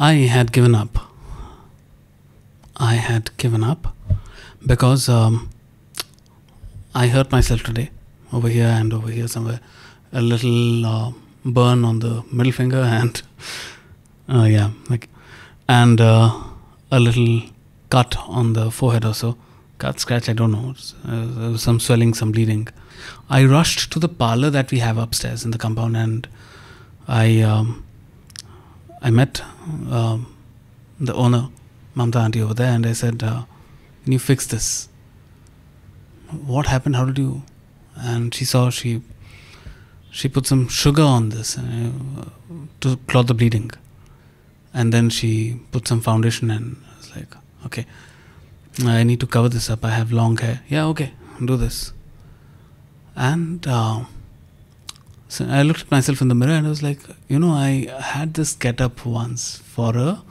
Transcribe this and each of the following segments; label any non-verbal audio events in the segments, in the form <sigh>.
I had given up. I had given up because um, I hurt myself today over here and over here somewhere. A little uh, burn on the middle finger and <laughs> uh, yeah, like and uh, a little cut on the forehead or so. Cut, scratch, I don't know. Uh, some swelling, some bleeding. I rushed to the parlor that we have upstairs in the compound and I um, I met um, the owner, Mamta auntie over there, and I said, uh, "Can you fix this? What happened? How did you?" And she saw she she put some sugar on this uh, to clot the bleeding, and then she put some foundation, and I was like, "Okay, I need to cover this up. I have long hair. Yeah, okay, do this." And uh, so I looked at myself in the mirror and I was like, you know, I had this get up once for a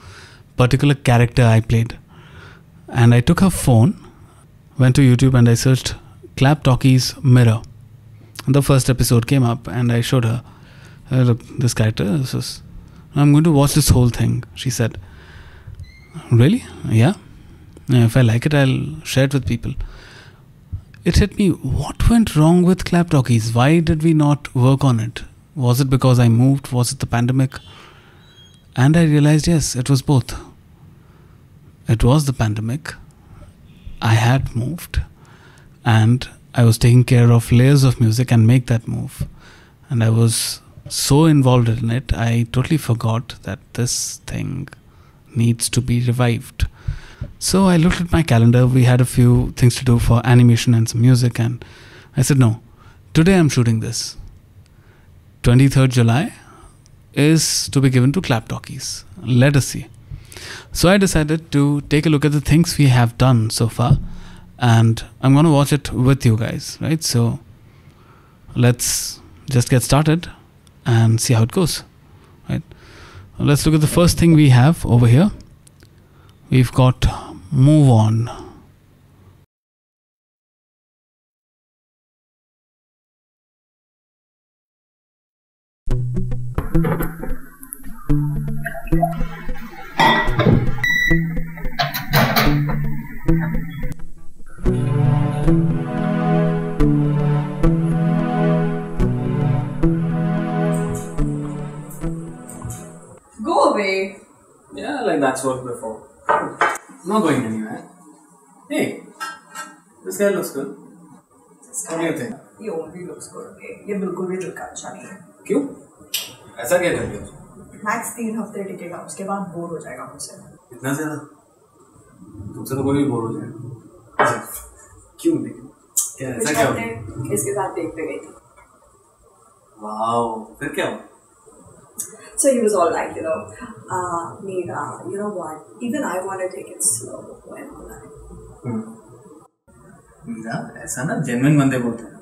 particular character I played. And I took her phone, went to YouTube and I searched Clap Talkies Mirror. And the first episode came up and I showed her, "Uh, look, this character, this is, I'm going to watch this whole thing, she said. Really? Yeah, If I like it, I'll share it with people it hit me what went wrong with clap talkies? Why did we not work on it? Was it because i moved? Was it the pandemic? And i realized yes it was both. It was the pandemic. I had moved and i was taking care of layers of music and make that move. And i was so involved in it i totally forgot that this thing needs to be revived so I looked at my calendar. We had a few things to do for animation and some music, and I said, No, today I'm shooting this. 23rd July is to be given to Clap Talkies. Let us see. So I decided to take a look at the things we have done so far, and I'm going to watch it with you guys, right? So let's just get started and see how it goes, right? Let's look at the first thing we have over here we've got move on Go away. yeah like that's worked before not going anywhere. Hey this guy looks good. What do you think? ये only looks good. Okay. ये बिल्कुल भी दिल का अच्छा नहीं है। क्यों? ऐसा क्या कर दिया मैक्स तीन हफ़्ते टिकेगा उसके बाद बोर हो जाएगा मुझसे। इतना ज़्यादा? तुमसे तो कोई भी बोर हो जाएगा। अच्छा, क्यों लेकिन क्या ऐसा क्या हो हफ़्ते इसके साथ देखते गई थी। वाओ फिर क्या हुआ? So he was all like, you know, uh, Meera, you know what? Even I want to take it slow when all that. Meera ऐसा ना जेन्युइन बंदे बोलते हैं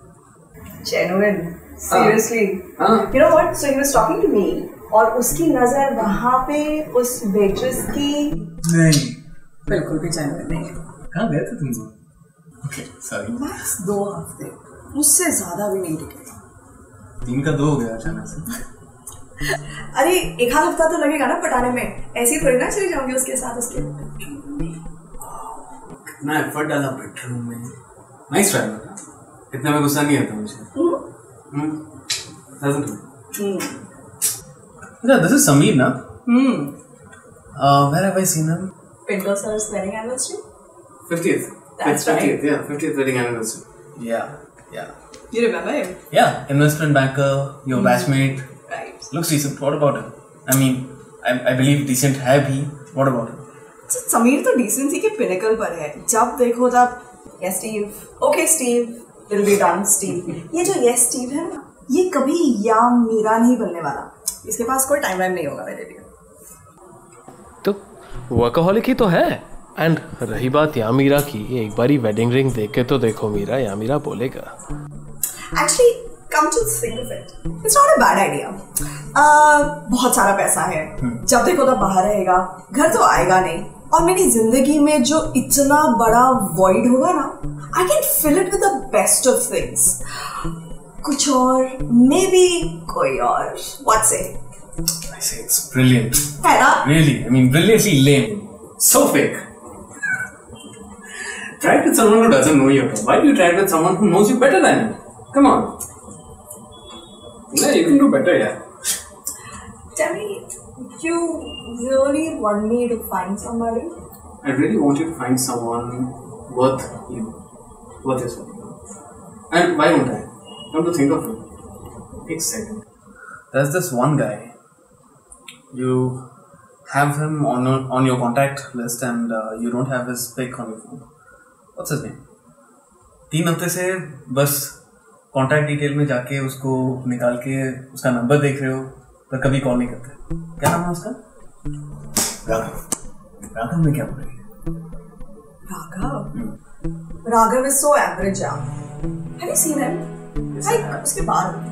Genuine. Seriously. हाँ You know what? So he was talking to me और उसकी नज़र वहाँ पे उस वेट्रेस की नहीं बिल्कुल भी जेन्युइन नहीं है कहाँ गए थे तुम लोग ओके सॉरी मैक्स दो हफ़्ते उससे ज़्यादा भी नहीं टिके तीन का दो हो गया अचानक से अरे एक हाथ हफ़्ता तो लगेगा ना पटाने में। ऐसे ही थोड़ी ना चली जाऊँगी उसके साथ उसके कितना एफर्ट डाला बेडरूम में। नाइस ट्राई बता इतना मैं गुस्सा नहीं आता मुझे। हम्म। हम्म। हम्म। अच्छा दिस इज़ समीर ना? हम्म। Where have I seen him Pinto sir's wedding anniversary 50th That's 50th, right. Yeah, 50th wedding anniversary. Yeah, yeah. You remember him? Yeah, investment banker, your mm-hmm. batchmate. Right. Looks decent. What about him? I mean, I, I believe decent है भी. What about him? So, Sameer तो decency के pinnacle पर है जब देखो तब yes Steve okay Steve will be done Steve ये जो यस स्टीव है ना ये कभी या मीरा नहीं बनने वाला इसके पास कोई वाइम नहीं होगा मेरे लिए तो वर्कहोलिक ही तो है एंड रही बात या मीरा की एक बारी वेडिंग रिंग देख के तो देखो मीरा या मीरा बोलेगा actually come to think of it it's not a bad idea बहुत सारा पैसा है जब देखो तब बाहर रहेगा घर तो आएगा नहीं और मेरी ज़िंदगी में जो इतना बड़ा वॉइड होगा ना I can fill it with the best of things कुछ और मे बी कोई और व्हाट से I say it's brilliant. है ना Really, I mean, brilliantly lame. So fake. Try it with someone who doesn't know you. Why do you try it with someone who knows you better than you? Come on. Yeah, you can do better, yeah. Tell me, you really want me to find somebody? I really want you to find someone worth you, worth your soul. And why won't I? Come to think of it. Take a second. There's this one guy. You have him on your, on your contact list and uh, you don't have his pic on your phone. What's his name? तीन हफ्ते से बस contact detail में जाके उसको निकाल के उसका नंबर देख रहे हो पर कभी कॉल नहीं करते। क्या नाम है उसका? राघव। में क्या Raghav? Raghav is so average have you seen him like उसके बाद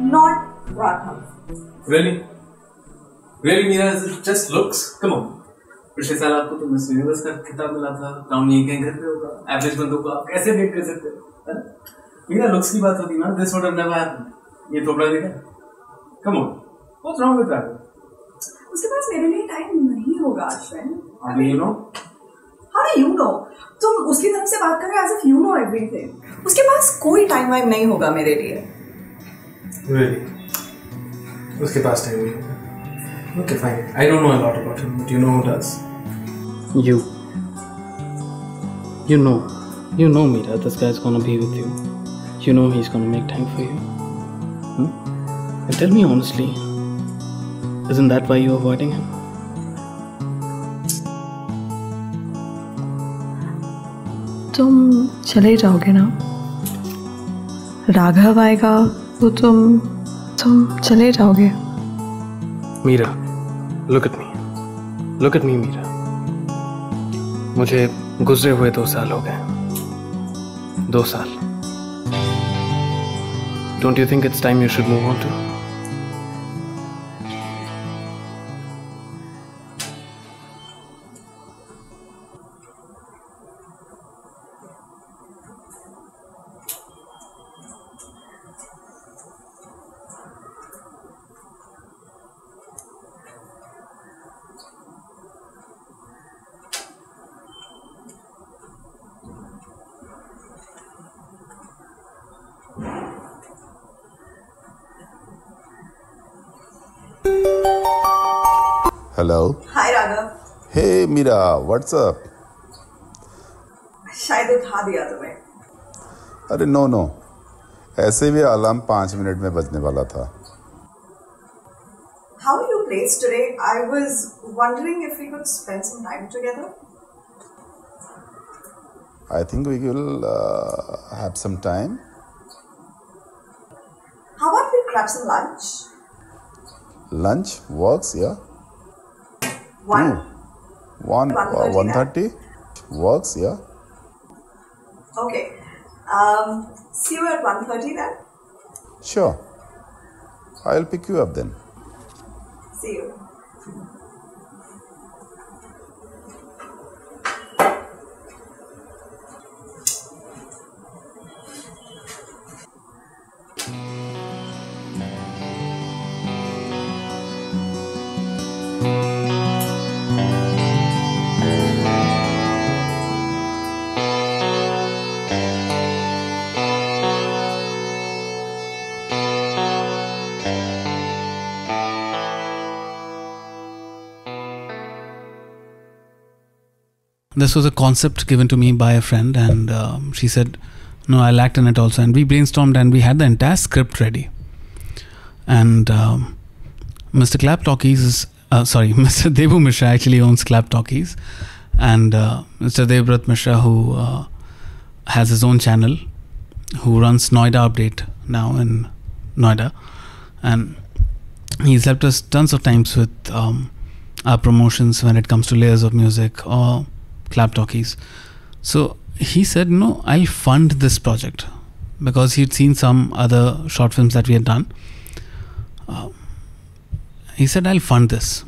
not Raghav really really Meera just looks come on पिछले साल आपको तो मिस यूनिवर्स का खिताब मिला था राउंड यही कहीं घर पे होगा एवरेज बंदों को आप कैसे डेट कर सकते हो? ना? लुक्स की बात होती ना this would have never happened ये थोपड़ा देखा come on what's wrong with that उसके पास मेरे लिए टाइम नहीं होगा Ashwin how do you know How do you know? तुम उसकी तरफ़ से बात कर रहे हो as if you know everything. उसके पास कोई टाइम वाइम नहीं होगा मेरे लिए. Really? उसके पास टाइम नहीं होगा। Okay, fine. I don't know a lot about him, but you know who does. You. You know. You know, Mira, this guy's gonna be with you. You know he's gonna make time for you. Hmm? And tell me honestly, isn't that why you're avoiding him? तुम चले जाओगे ना राघव आएगा तो तुम तुम चले जाओगे Meera look at me look at me Meera. मुझे गुजरे हुए दो साल हो गए। दो साल। Don't you think it's time you should move on to hello hi Raghav hey Meera what's up शायद उठा दिया तुम्हें। अरे नो नो ऐसे भी अलार्म पाँच मिनट में बजने वाला था। How you place today I was wondering if we could spend some time together I think we will have some time how about we grab some lunch lunch works या One. Ooh. One, uh, 130 works, yeah. Okay. Um, see you at one thirty then? Sure. I'll pick you up then. See you. This was a concept given to me by a friend, and um, she said, "No, I'll act in it also." And we brainstormed, and we had the entire script ready. And um, Mr. Clap Talkies is uh, sorry, <laughs> Mr. Devu Mishra actually owns Clap Talkies, and uh, Mr. Devbrat Mishra, who uh, has his own channel, who runs Noida Update now in Noida, and he's helped us tons of times with um, our promotions when it comes to layers of music or clap talkies. So he said, No, I'll fund this project because he'd seen some other short films that we had done. Uh, he said, I'll fund this.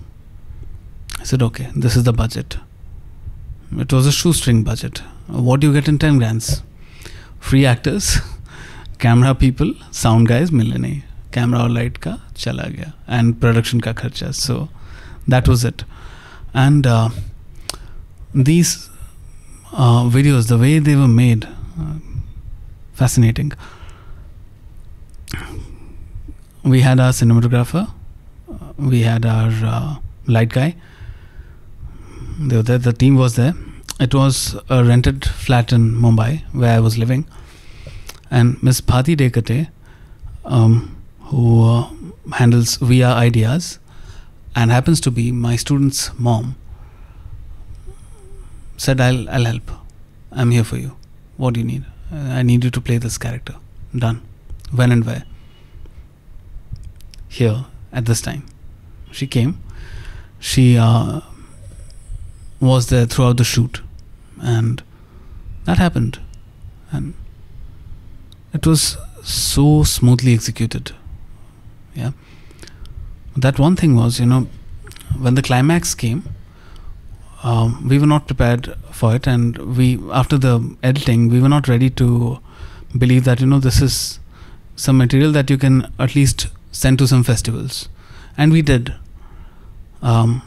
I said, Okay, this is the budget. It was a shoestring budget. What do you get in 10 grants? Free actors, <laughs> camera people sound guys मिले नहीं camera और light का चला गया and production का खर्चा so that was it and these uh, videos the way they were made uh, fascinating. We had our cinematographer uh, we had our uh, light guy. They were there the team was there. It was a rented flat in mumbai where i was living. And miss bhati dekate um, who uh, handles vr ideas and happens to be my student's mom said I'll I'll help. I'm here for you. What do you need? I need you to play this character. Done. When and where? Here at this time. She came. She uh, was there throughout the shoot, and that happened, and it was so smoothly executed. Yeah. That one thing was, you know, when the climax came, um, we were not prepared for it and we after the editing we were not ready to believe that you know this is some material that you can at least send to some festivals. And we did. Um,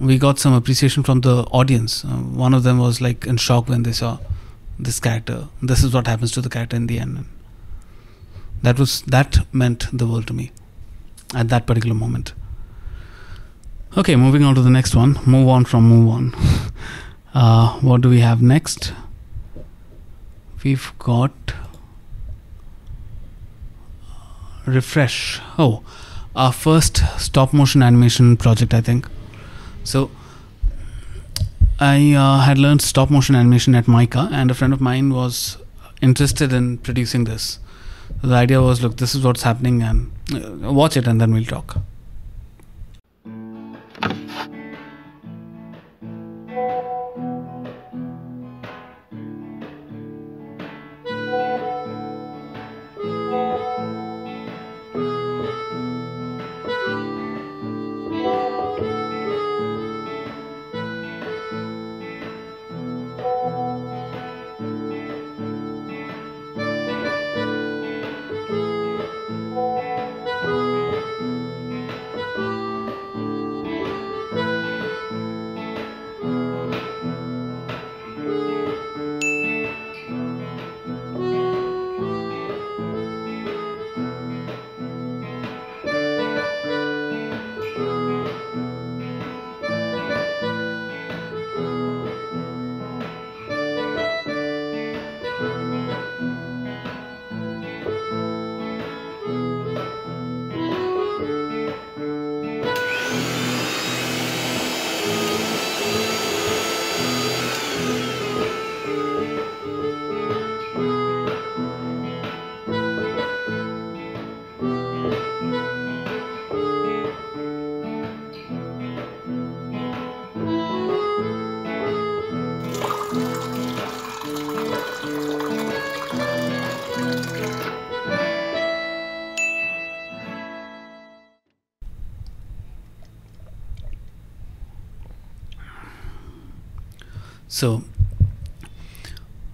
we got some appreciation from the audience. Uh, one of them was like in shock when they saw this character. This is what happens to the character in the end. That was that meant the world to me at that particular moment Okay, moving on to the next one. Move on from move on. <laughs> Uh, what do we have next? We've got refresh. Oh, our first stop motion animation project, I think. So, I uh, had learned stop motion animation at Mica, and a friend of mine was interested in producing this. The idea was, look, this is what's happening, and uh, watch it, and then we'll talk. So,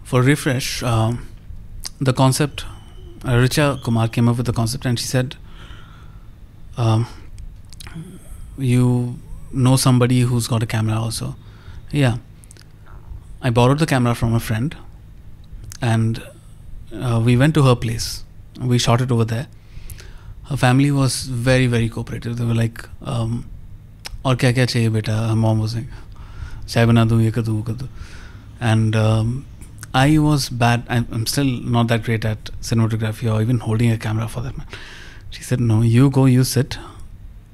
for refresh, um, the concept, uh, Richa Kumar came up with the concept, and she said, um, "You know somebody who's got a camera also?" Yeah, I borrowed the camera from a friend, and uh, we went to her place. We shot it over there. Her family was very, very cooperative. They were like, um, "और क्या क्या चाहिए बेटा?" Her mom was like, चाय बना दूँ ये कर दूँ वो कर दूँ and I was bad I am still not that great at cinematography और even holding a camera for that man she said no you go you said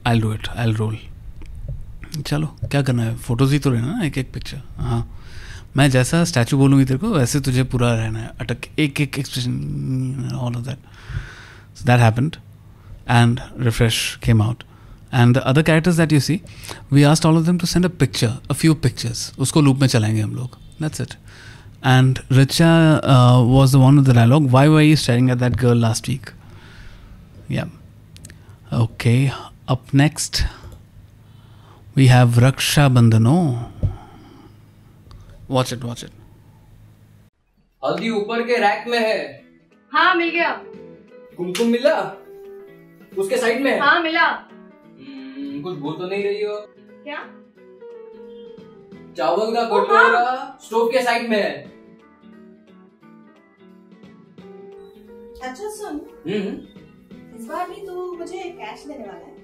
I do it I roll चलो, क्या करना है? Photos ही तो रहना ना एक एक पिक्चर हाँ. मैं जैसा स्टैचू बोलूँगी तेरे को, वैसे तुझे पूरा रहना है. अटक, एक एक expression all of that that happened and refresh came out and other characters that you see we asked all of them to send a picture a few pictures उसको लूप में चलाएँगे हम लोग. That's it and Richa was the one of the dialogue why why is staring at that girl last week या okay up next we have Raksha बंधनो watch it watch it हल्दी ऊपर के rack में है। हाँ मिल गया। कुमकुम मिला? उसके साइड में हाँ मिला। हम्म, कुछ भूल तो नहीं रही हो। क्या? चावल का कटोरा स्टोव के साइड में है। अच्छा सुन। हम्म। इस बार भी तू मुझे कैश देने वाला है।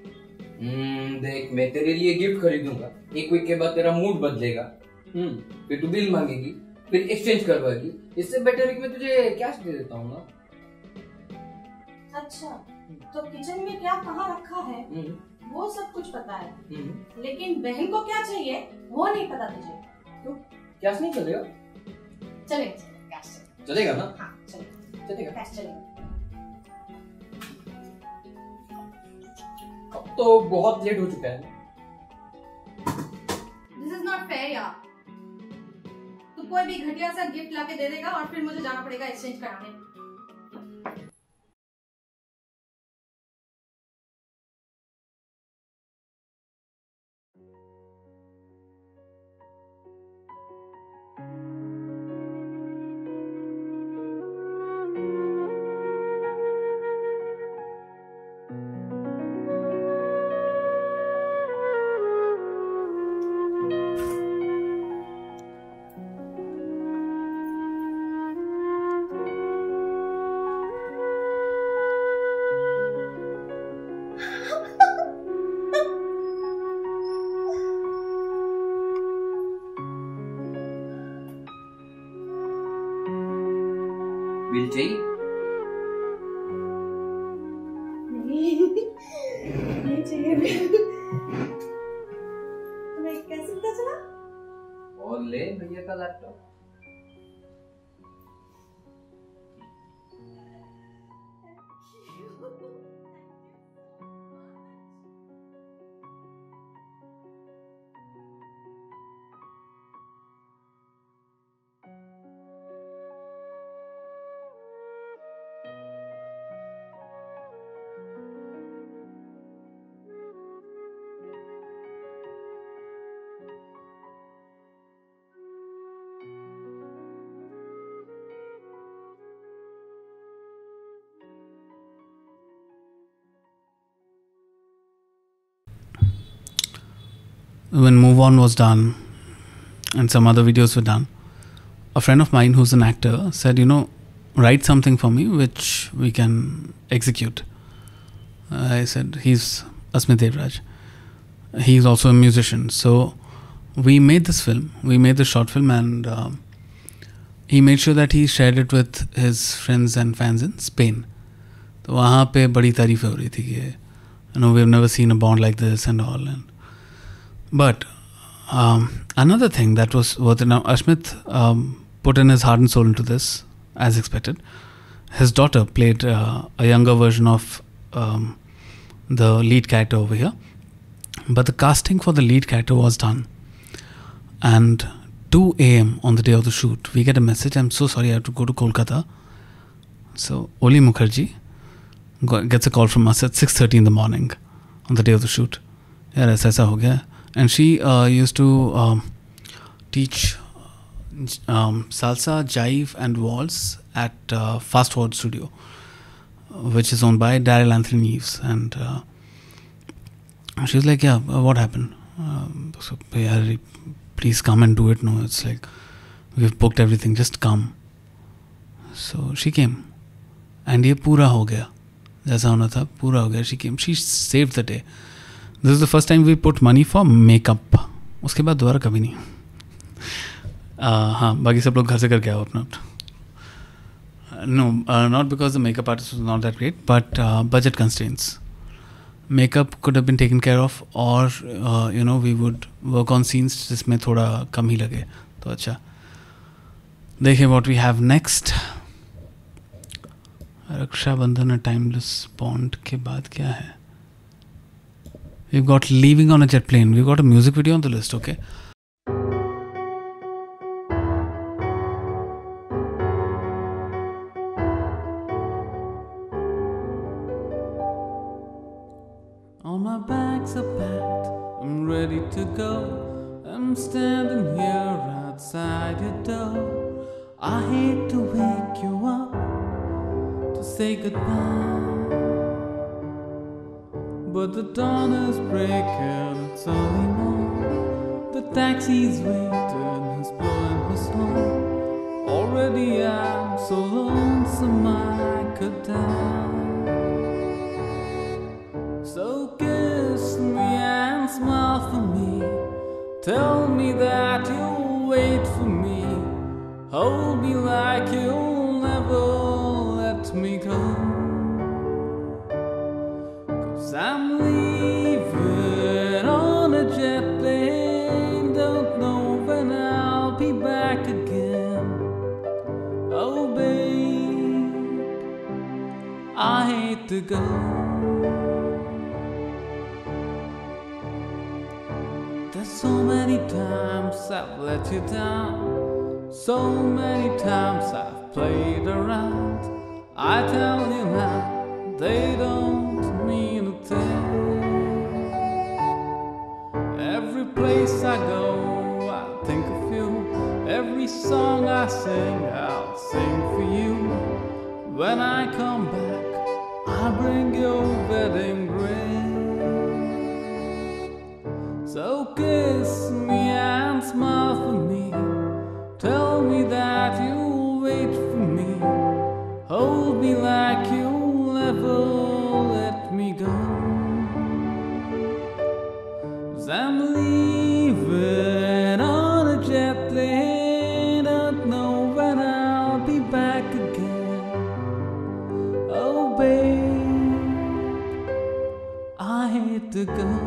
हम्म, देख मैं तेरे लिए गिफ्ट खरीदूँगा। एक वीक के बाद तेरा मूड बदलेगा। हम्म। फिर तू बिल मांगेगी फिर एक्सचेंज करवाएगी। इससे बेटर है कि मैं तुझे कैश दे देता हूँ ना। अच्छा तो किचन में क्या कहाँ रखा है? हम्म, वो सब कुछ पता है। हम्म। लेकिन बहन को क्या चाहिए वो नहीं पता तुझे। कैश नहीं चलेगा? चलेगा चलेगा कैश चलेगा। चलेगा ना? हाँ चलेगा। चलेगा। कैश चलेगा। अब तो बहुत लेट हो चुका है। दिस इज़ नॉट फेयर यार। तू कोई भी घटिया सा गिफ्ट लाके दे देगा और फिर मुझे जाना पड़ेगा एक्सचेंज कराने। when Move On was done and some other videos were done, a friend of mine who's an actor said, you know, write something for me which we can execute. I said, he's Asmit Devraj. He's also a musician. So we made this film, we made the short film, and um, he made sure that he shared it with his friends and fans in Spain. तो वहाँ पे बड़ी तारीफें हो रही थी कि you know we've never seen a bond like this and all and but um, another thing that was worth it now, Ashmit um, put in his heart and soul into this, as expected. His daughter played uh, a younger version of um, the lead character over here, but the casting for the lead character was done. And 2 a.m. on the day of the shoot, we get a message. I'm so sorry, I have to go to Kolkata. So Oli Mukherjee go- gets a call from us at 6:30 in the morning on the day of the shoot. यार ऐसा ऐसा हो गया And she use to teach salsa jive and waltz at uh, fast forward studio which is owned by daryl anthony Eves. and uh, she was like yeah uh, what happened um, so yeah, please come and do it no it's like we've booked everything just come so she came and ये पूरा हो गया जैसा होना था पूरा हो गया she came she saved the day this is the first time we put money for makeup उसके बाद दोबारा कभी नहीं। Uh, हाँ बाकी सब लोग घर से करके आओ अपना। No not because the makeup artist not that great but budget constraints makeup could have been taken care of और you know we would work on scenes जिसमें थोड़ा कम ही लगे। तो अच्छा। देखिए what we have next Raksha Bandhan timeless bond के बाद क्या है? We've got Leaving on a Jet Plane. We've got a music video on the list, okay? go.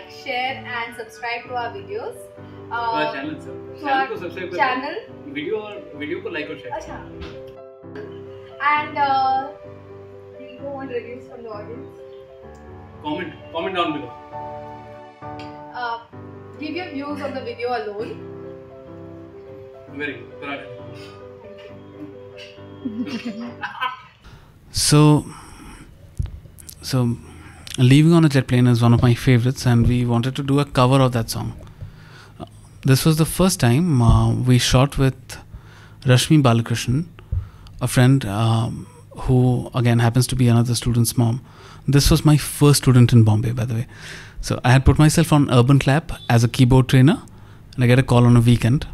like, share and subscribe to our videos. Uh, our channel, sir. Channel को subscribe Channel. Video और video को like और share. अच्छा. And uh, we go on reviews from the audience. Comment, comment down below. Uh, give your views on the video alone. Very good. So, so. Leaving on a Jet Plane is one of my favorites, and we wanted to do a cover of that song. This was the first time uh, we shot with Rashmi Balakrishnan, a friend um, who, again, happens to be another student's mom. This was my first student in Bombay, by the way. So I had put myself on Urban Clap as a keyboard trainer, and I get a call on a weekend.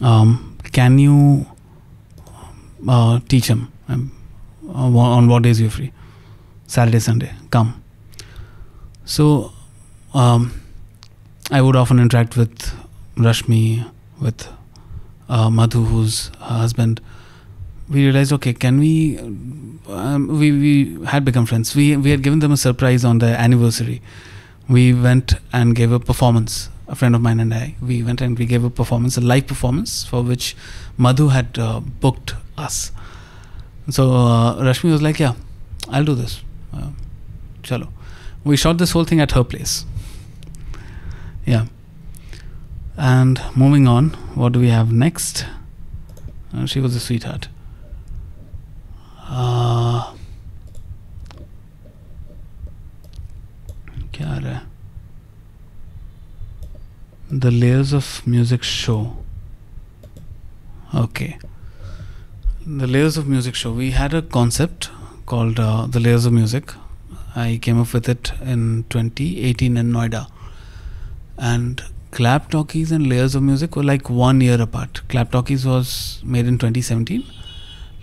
Um, can you uh, teach him um, on what days you're free? Saturday, Sunday, come. So um, I would often interact with Rashmi, with uh, Madhu, who's her husband. We realized, okay, can we? Um, we we had become friends. We we had given them a surprise on their anniversary. We went and gave a performance. A friend of mine and I. We went and we gave a performance, a live performance, for which Madhu had uh, booked us. So uh, Rashmi was like, "Yeah, I'll do this. Uh, chalo." we shot this whole thing at her place. Yeah. And moving on, what do we have next? Uh, she was a sweetheart. Uh, the layers of music show. Okay. The layers of music show. We had a concept called uh, the layers of music I came up with it in 2018 in Noida. And Clap Talkies and Layers of Music were like one year apart. Clap Talkies was made in 2017.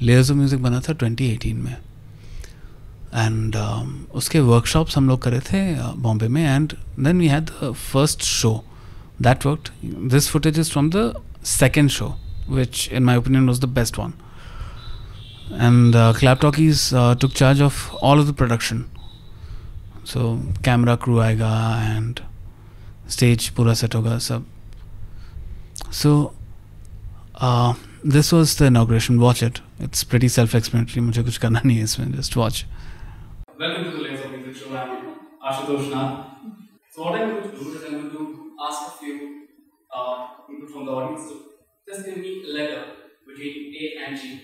Layers of Music बना था 2018 में and उसके workshops हम लोग करे थे बॉम्बे में and then we had the first show that worked this footage is from the second show which in my opinion was the best one and uh, clap talkies uh, took charge of all of the production so camera crew आएगा and stage पूरा set होगा सब so uh, this was the inauguration watch it it's pretty self-explanatory मुझे कुछ करना नहीं है इसमें just watch Welcome to the Layers of Music Show. I'm Ashutosh Nath. So what I'm going to do is I'm going to ask a few uh, input from the audience. So just give me a letter between A and G,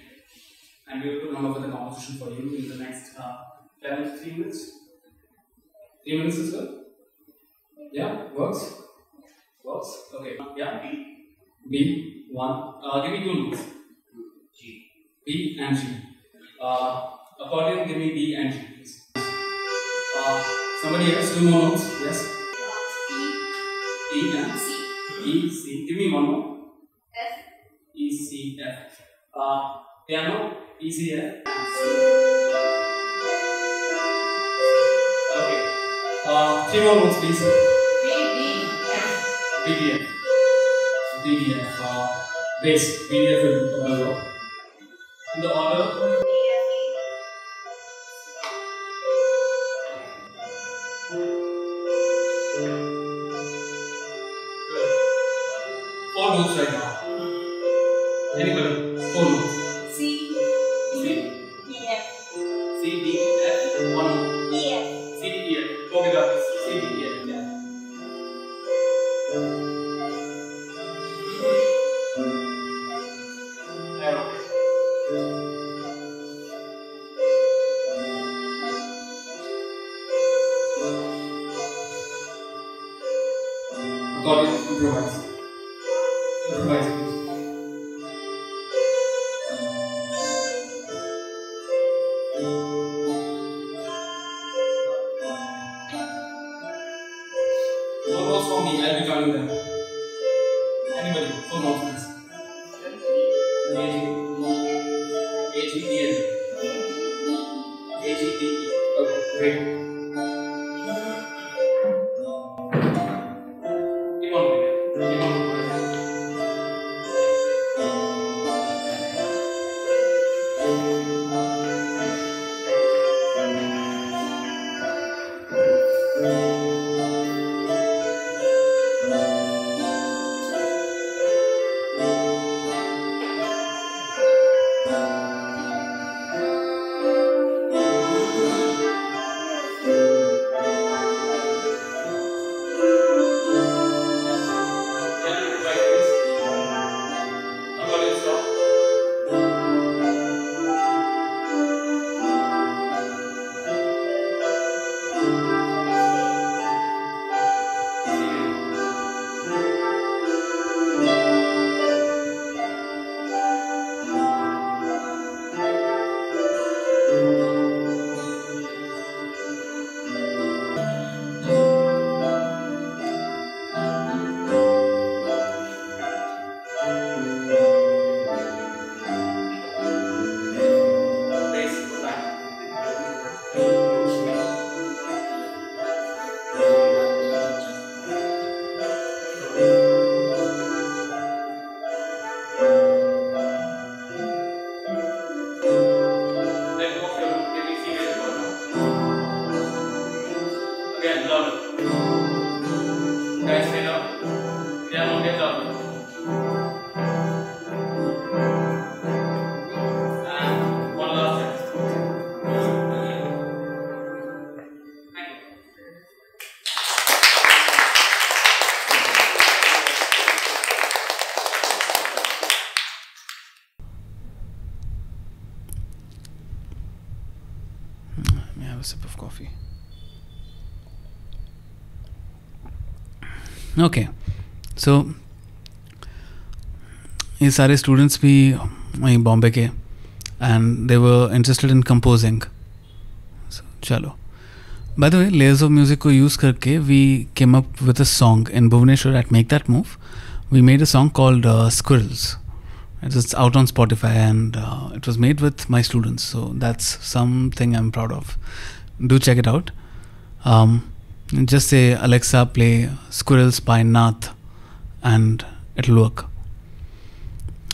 and we're going to come up with a composition for you in the next uh, 10 to 3 minutes. 3 minutes is good? Yeah, works? Works? Okay. Yeah, B. B, 1. Uh, give me two notes. G. B and G. Uh, accordion, give me B and G, please. Uh, somebody else, two more notes. Yes. E and C. E C. Give me one more. F. E C F. Uh, piano. E C F. Okay. Uh, three more notes, please. BDF. BDF. Bass. BDF will In the order. Okay, so ये सारे students भी वहीं बॉम्बे के and they were interested in composing चलो by the way layers of music को use करके we came up with a song in Bhubaneswar at make that move we made a song called squirrels It is out on Spotify and uh, it was made with my students. So that's something I'm proud of. Do check it out. Um, just say Alexa, play Squirrels by Nath, and it'll work.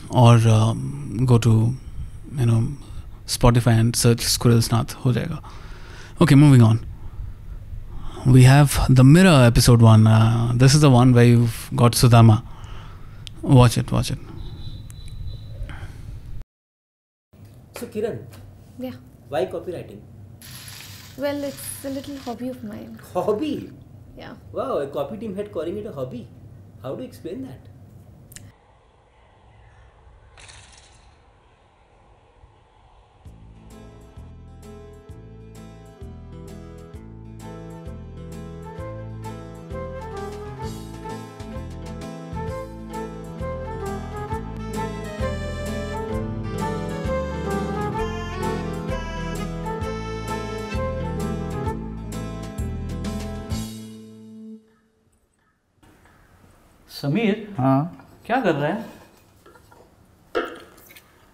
Or um, go to you know Spotify and search Squirrels Nath. हो जाएगा. Okay, moving on. We have the Mirror episode one. Uh, this is the one where you've got Sudama. Watch it. Watch it. So Kiran, Yeah. why copywriting? Well, it's a little hobby of mine. Hobby. Yeah. Wow, a copy team head calling it a hobby. How do you explain that? Sameer हाँ। क्या कर रहा है?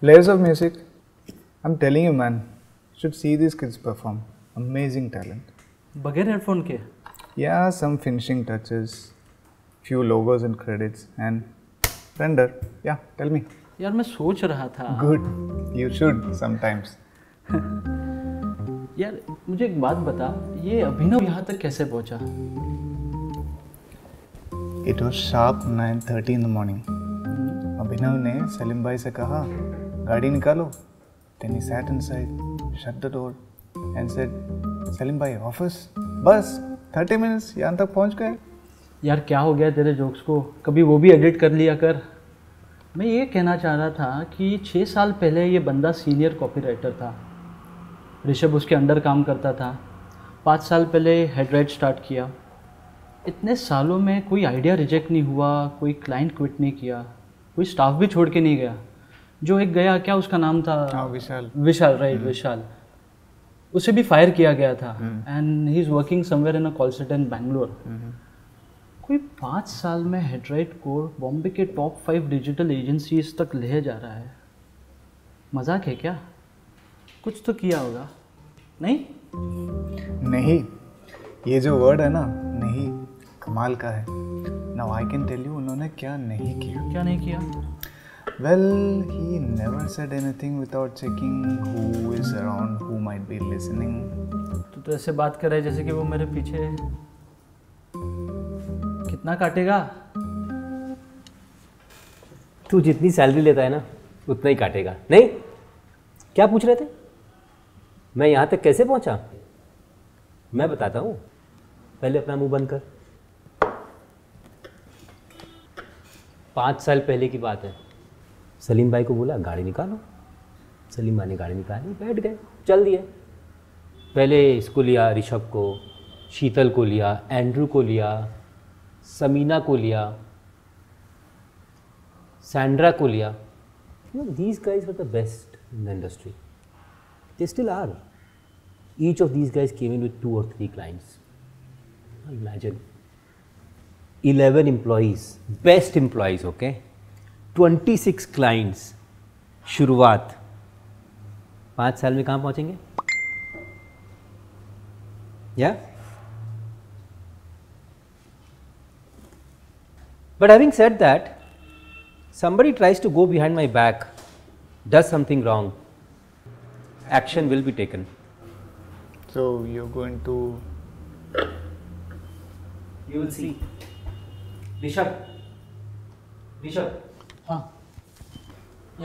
Layers of music I am telling you man should see this kids perform amazing talent बगैर headphone के? या some finishing touches few logos and credits and render या tell me यार मैं सोच रहा था। गुड यू शुड समटाइम्स यार मुझे एक बात बता ये अभिनव यहाँ तक कैसे पहुँचा? It was sharp 9:30 in the morning. अभिनव ने सलीम भाई से कहा गाड़ी निकालो. Then he sat inside, shut the door, and said, Salim भाई ऑफ़िस बस 30 मिनट्स यहाँ तक पहुँच गए. यार क्या हो गया तेरे जोक्स को? कभी वो भी एडिट कर लिया कर. मैं ये कहना चाह रहा था कि छः साल पहले ये बंदा सीनियर कॉपीराइटर था। ऋषभ उसके अंडर काम करता था। पाँच साल पहले हेडराइट स्टार्ट किया। इतने सालों में कोई आइडिया रिजेक्ट नहीं हुआ कोई क्लाइंट क्विट नहीं किया कोई स्टाफ भी छोड़ के नहीं गया। जो एक गया क्या उसका नाम था? हाँ विशाल। विशाल राइट विशाल। उसे भी फायर किया गया था। And he is working somewhere in a call centre in Bangalore कोई पाँच साल में हेडराइट को बॉम्बे के टॉप फाइव डिजिटल एजेंसीज तक ले जा रहा है। मज़ाक है क्या? कुछ तो किया होगा। नहीं? नहीं। ये जो वर्ड है ना नहीं। कमाल का है। Now I can tell you उन्होंने क्या नहीं किया। क्या नहीं किया? Well he never said anything without checking who is around who might be listening तू तो ऐसे बात कर रहा है जैसे कि वो मेरे पीछे कितना काटेगा? तू जितनी सैलरी लेता है ना उतना ही काटेगा। नहीं क्या पूछ रहे थे? मैं यहाँ तक कैसे पहुँचा? मैं बताता हूँ। पहले अपना मुँह बंद कर। पाँच साल पहले की बात है। सलीम भाई को बोला, गाड़ी निकालो। सलीम भाई ने गाड़ी निकाली, बैठ गए, चल दिए। पहले इसको लिया, ऋषभ को, शीतल को लिया, एंड्रू को लिया, समीना को लिया, सैंड्रा को लिया। These guys were the best in the industry they still are each of these guys came in with two और three clients imagine 11 employees best employees okay 26 clients शुरुआत पाँच साल में कहाँ पहुँचेंगे या But having said that, somebody tries to go behind my back, does something wrong, action will be taken. So you're going to You will see. Rishabh. Rishabh. Huh.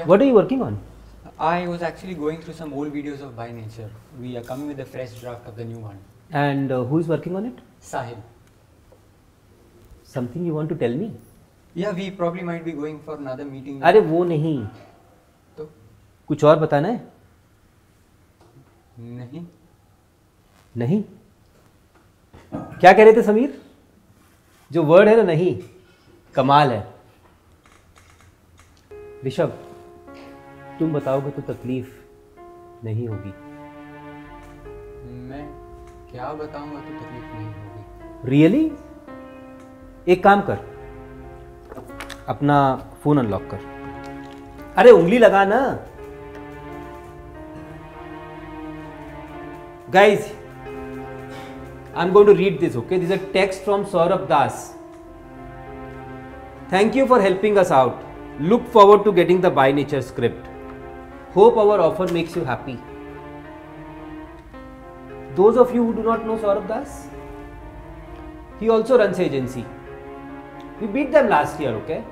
What are you working on? I was actually going through some old videos of By Nature. We are coming with a fresh draft of the new one. And uh, who is working on it? Sahib. Something you want to tell me? Yeah, we probably might be going for another meeting. अरे वो नहीं तो कुछ और बताना है नहीं नहीं क्या कह रहे थे समीर जो वर्ड है ना नहीं कमाल है। ऋषभ तुम बताओगे तो तकलीफ़ नहीं होगी। मैं क्या बताऊँगा तो तकलीफ़ नहीं होगी। Really really? एक काम कर अपना फ़ोन अनलॉक कर। अरे उंगली लगा ना। Guys i'm going to read this okay? This is a text from saurabh das. Thank you for helping us out. Look forward to getting the by nature script. Hope our offer makes you happy. Those of you who do not know saurabh das he also runs agency. We beat them last year okay?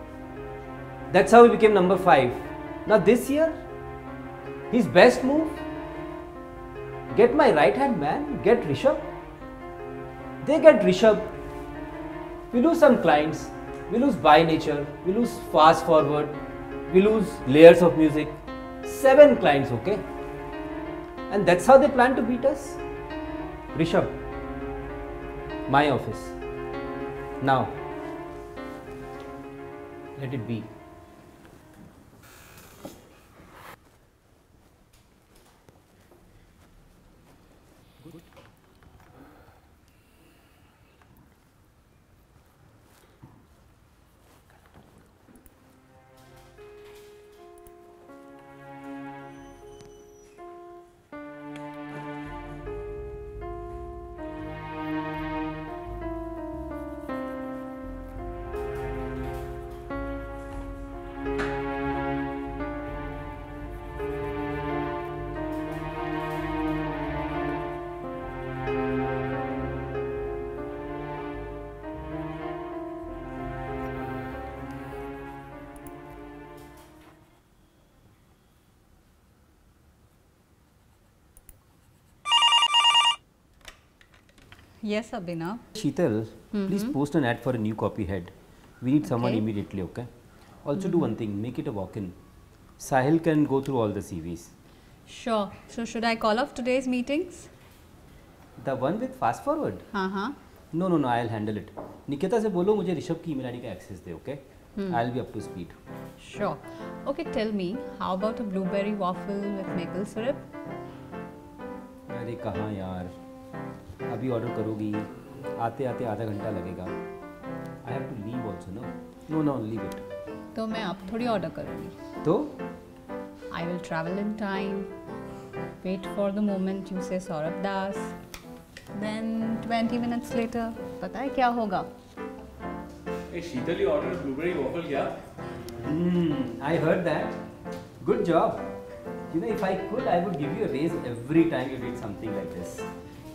That's how we became number 5 now this year his best move get my right hand man, get Rishabh. They get Rishabh. We lose some clients, we lose by nature, we lose fast forward, we lose layers of music. Seven clients, okay? And that's how they plan to beat us. Rishabh, my office. Now, let it be. Yes, Abhinav. Sheetal, mm -hmm. please Mhm. post an ad for a new copy head. We need someone Okay. immediately, okay? Also, mm -hmm. do Mhm. one thing make it a walk in. Sahil can go through all the CVs. Sure. So, should I call off today's meetings? The one with fast forward? Uh huh. No, no, no, I'll handle it. Nikita से बोलो मुझे ऋषभ की email ID का access दे, okay? Hmm. I'll be up to speed. Sure. Okay, tell me, how about a blueberry waffle with maple syrup? अरे कहाँ यार अभी ऑर्डर करोगी आते आते आधा घंटा लगेगा I have to leave also no no no leave it तो मैं अब थोड़ी ऑर्डर करूँगी तो I will travel in time. Wait for the moment you say Saurabh Das. Then 20 minutes later, पता है क्या होगा? Hey, Sheetal, you ordered a blueberry waffle, yeah? Hmm, I heard that. Good job. You know, if I could, I would give you a raise every time you did something like this.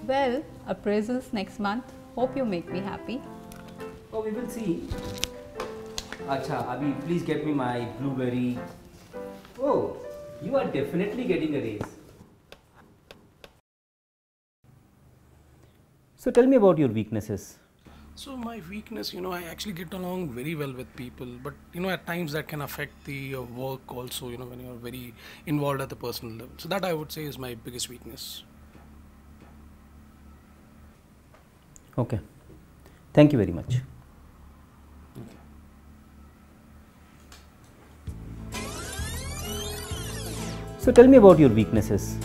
Well, appraisals next month. Hope you make me happy. Oh, we will see. Acha, Abhi, please get me my blueberry. Oh, you are definitely getting a raise. So tell me about your weaknesses. So my weakness, you know, I actually get along very well with people, but you know, at times that can affect the uh, work also. You know, when you're very involved at the personal level. So that I would say is my biggest weakness. Okay. Thank you very much. So tell me about your weaknesses.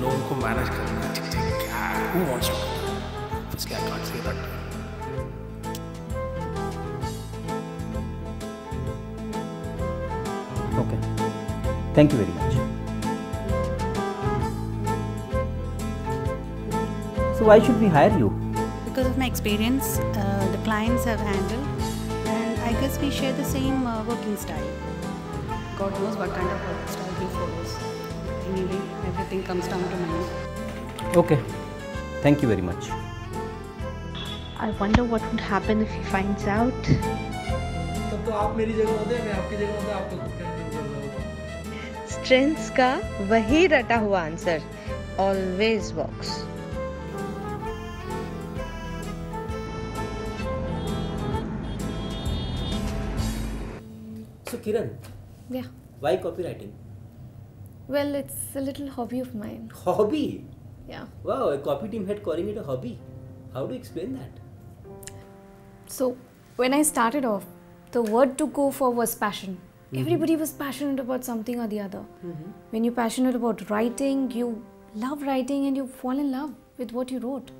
लोगों को manage करना Who wants to? Honestly, I can't say that. Okay. Thank you very much. So why should we hire you? Because of my experience, uh, the clients have handled, and I guess we share the same uh, working style. God knows what kind of working style he follows. Anyway, everything comes down to money. Okay. Thank you very much. I wonder what would happen if he finds out. तब तो आप मेरी जगह होते मैं आपकी जगह होता आपको खुद का इंटरव्यू कर रहा होता स्ट्रेंथ्स का वही रटा हुआ answer always works Kiran, Yeah. why copywriting? Well, it's a little hobby of mine. Hobby? Yeah. Wow, a copy team head calling it a hobby. How do you explain that? So, when I started off, the word to go for was passion. Mhm. Everybody was passionate about something or the other. When you're passionate about writing, you love writing and you fall in love with what you wrote.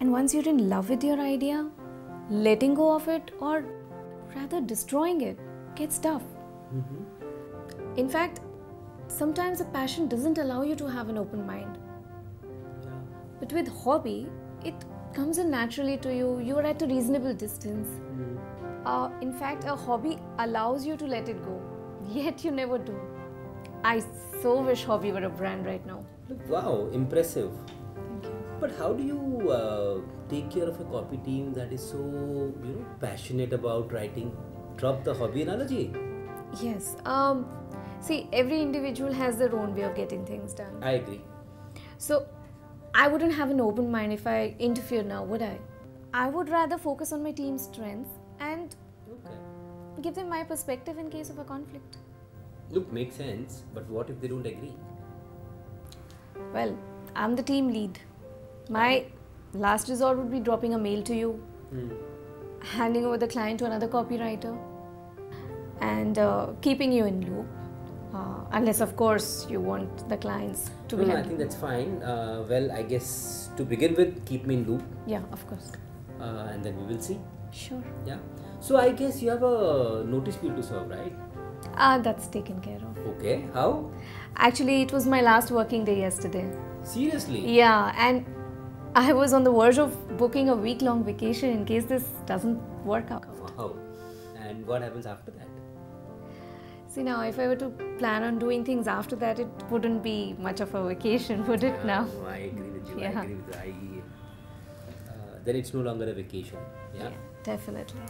And once you're in love with your idea, letting go of it or rather destroying it gets tough. In fact, sometimes a passion doesn't allow you to have an open mind. But with hobby, it comes in naturally to you. You're at a reasonable distance. Uh, in fact, a hobby allows you to let it go, <laughs> yet you never do. I so wish hobby were a brand right now. Wow, impressive. But how do you uh, take care of a copy team that is so, you know, passionate about writing? Drop the hobby analogy. Yes. Um, see, every individual has their own way of getting things done. I agree. So, I wouldn't have an open mind if I interfere now, would I? I would rather focus on my team's strengths and give them my perspective in case of a conflict. Look, makes sense, but what if they don't agree? Well, I'm the team lead. My last resort would be dropping a mail to you, Hmm. handing over the client to another copywriter, and uh, keeping you in loop. Uh, unless, of course, you want the clients to No, be no, I think that's fine. Uh, well, I guess to begin with, keep me in loop, Yeah, of course. uh, and then we will see. Sure. Yeah. So I guess you have a notice period to serve, right? Ah, that's taken care of. Okay. How? Actually, it was my last working day yesterday. Seriously? Yeah, and I was on the verge of booking a week long vacation in case this doesn't work out. Wow. And what happens after that? See, now if I were to plan on doing things after that, it wouldn't be much of a vacation, would it now? No, I agree with you. Yeah. I agree with you. I, uh, then it's no longer a vacation. Yeah. Definitely.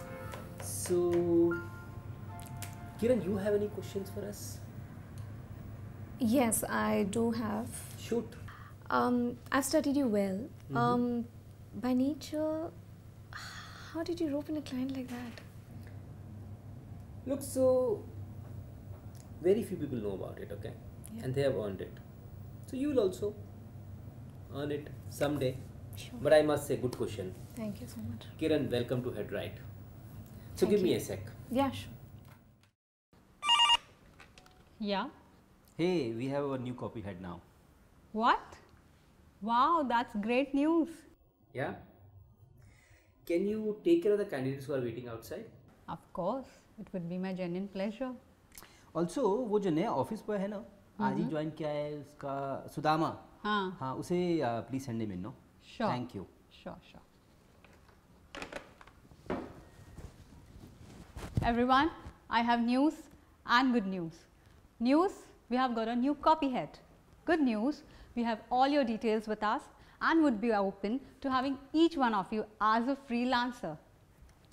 So, Kiran, you have any questions for us? Yes, I do have. Shoot. Um, I've studied you well. Mhm. Um, by nature, how did you rope in a client like that? Look, so very few people know about it, okay? And they have earned it. So you will also earn it someday. Sure. But I must say, good question. Thank you so much. Kiran, welcome to Head Right. So Thank give me a sec. Yeah, sure. Yeah. Hey, we have a new copy head now. What? Wow, that's great news. Yeah? Can you take care of the candidates who are waiting outside? Of course, it would be my genuine pleasure. Also वो जो नया office boy है ना आज ही Mhm. Join किया है उसका सुदामा हाँ हाँ उसे please send him in no Sure. Thank you Sure, sure. Everyone, I have news and good news. News, we have got a new copy head. Good news, we have all your details with us and would be open to having each one of you as a freelancer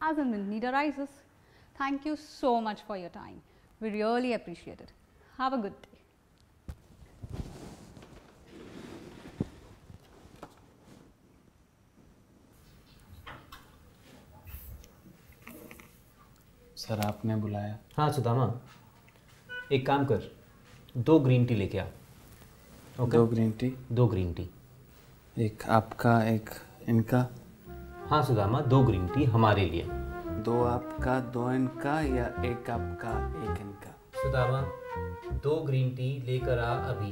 as and when need arises. Thank you so much for your time. We really appreciate it. Have a good day. Sir आपने बुलाया हाँ सुदामा एक काम कर दो green tea लेके आ दो ग्रीन टी दो ग्रीन टी एक आपका एक इनका. हाँ सुदामा दो ग्रीन टी हमारे लिए. दो आपका दो इनका या एक आपका एक इनका? सुदामा दो ग्रीन टी लेकर आ अभी.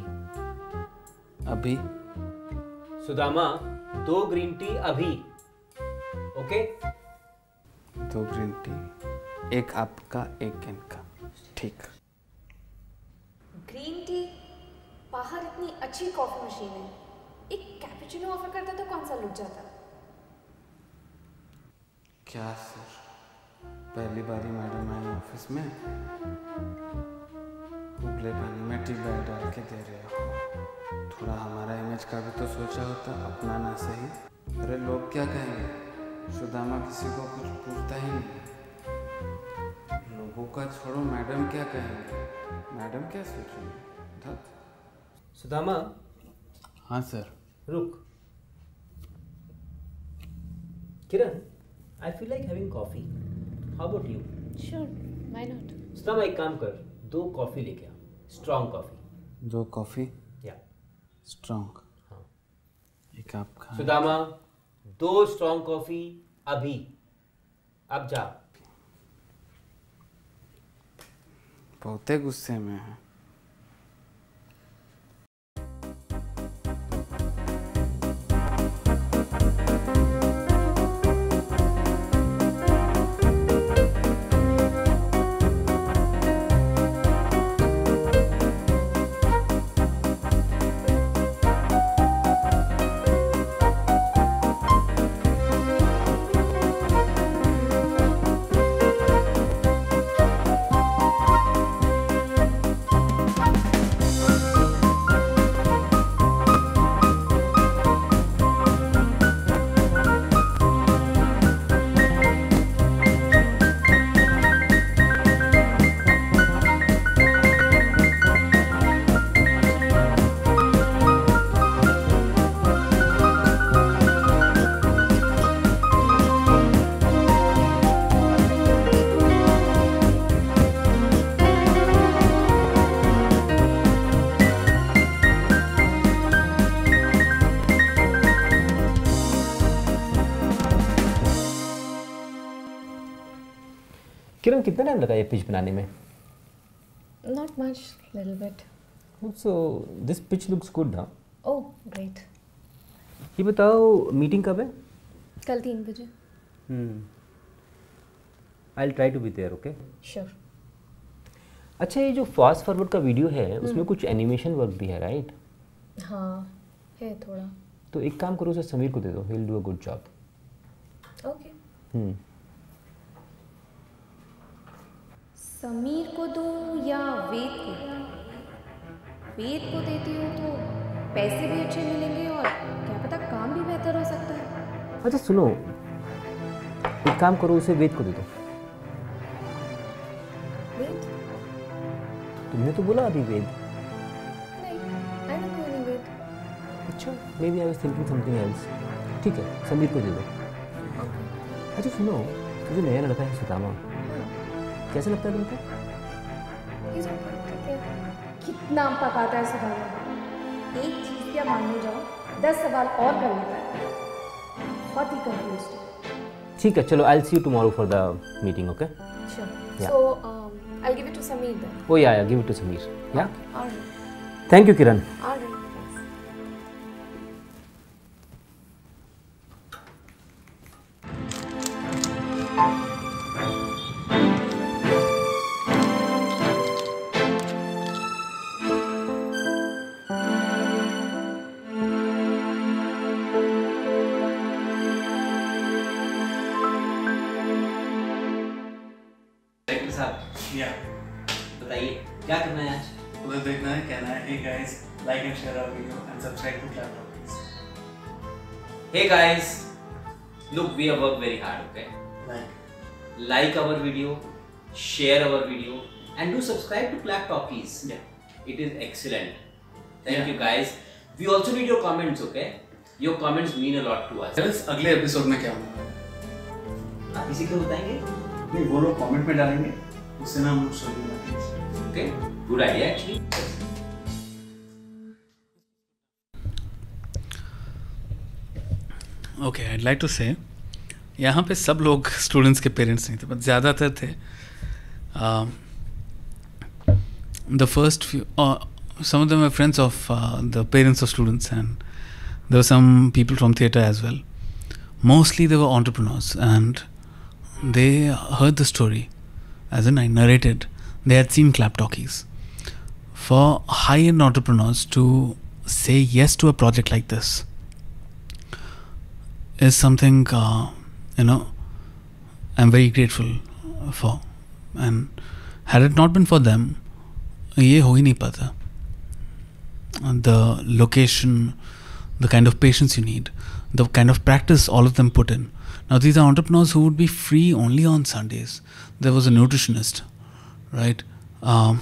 अभी? सुदामा दो ग्रीन टी अभी. ओके दो ग्रीन टी एक आपका एक इनका. ठीक. ग्रीन टी बाहर इतनी अच्छी कॉफ़ी मशीन है। एक कैपुचिनो ऑफ़र करता तो कौन सा लुट जाता? क्या सर? पहली बारी मैडम आए ऑफ़िस में। उबले पानी में टी बैग डाल के दे रहे हो। थोड़ा हमारा इमेज का भी तो सोचा होता, अपना ना सही। अरे लोग क्या कहेंगे? सुदामा किसी को कुछ पूछता ही नहीं। लोगों का छोड़ो, मैडम क्या कहेंगे? मैडम क्या सोचेंगे? सुदामा? हाँ सर। रुक। Kiran I feel like having coffee how about you sure why not Sudama एक काम कर। दो कॉफ़ी लेके आ। स्ट्रॉन्ग कॉफ़ी दो कॉफ़ी या स्ट्रॉन्ग एक आपका सुदामा दो स्ट्रॉन्ग कॉफ़ी अभी। अब जा। बहुते गुस्से में है। किरण कितना टाइम लगा ये पिच बनाने में? Not much, little bit. So this pitch looks good हाँ Oh, great. ये बताओ मीटिंग कब है? कल तीन बजे। I try to be there okay sure अच्छा ये जो फास्ट फॉरवर्ड का वीडियो है उसमें हम्म। कुछ एनिमेशन वर्क भी है राइट हाँ है थोड़ा। तो एक काम करो उसे समीर को दे दो he will do a good job okay hmm Sameer को दूँ या वेद को? वेद को देती हूँ तो पैसे भी अच्छे मिलेंगे और क्या पता काम भी बेहतर हो सकता है। अच्छा सुनो। एक काम करो उसे वेद को दे दो। वेद? तुमने तो बोला अभी वेद। अच्छा maybe I was thinking something else ठीक है समीर को दे दो। अच्छा सुनो जो नया लड़का है सुदामा। कैसा लगता है तुमको? कितना पकाता है सुधामा एक चीज़ क्या मानने जाओ दस सवाल और कर लेता है। बहुत ही कंफ्यूज ठीक है चलो I see you tomorrow for the meeting okay. So um, I'll give it to oh या या गिव इट टू समीर या thank you Kiran Hey guys, look, we have worked very hard, okay? Like. Like our video, share our video, and do subscribe to Clap Talkies. Yeah. It is excellent. Thank Yeah. you guys. We also need your comments, okay? Your comments mean a lot to us. Guys, अगले episode में क्या वाला आप इसी को बताएँगे नहीं वो लोग कमेंट में डालेंगे उससे ना हम लोग स्टोरी बनाएँगे Okay, good okay I like to से यहाँ पे सब लोग स्टूडेंट्स के पेरेंट्स नहीं थे बट ज़्यादातर थे the first few some of them were friends of uh, the parents of students and there were some people from theatre as well mostly they were entrepreneurs and they heard the story as in i narrated they had seen clap talkies for high-end entrepreneurs to say yes to a project like this is something uh, you know I'm very grateful for and had it not been for them ये हो ही नहीं पाता the location the kind of patience you need the kind of practice all of them put in now these are entrepreneurs who would be free only on Sundays there was a nutritionist right um,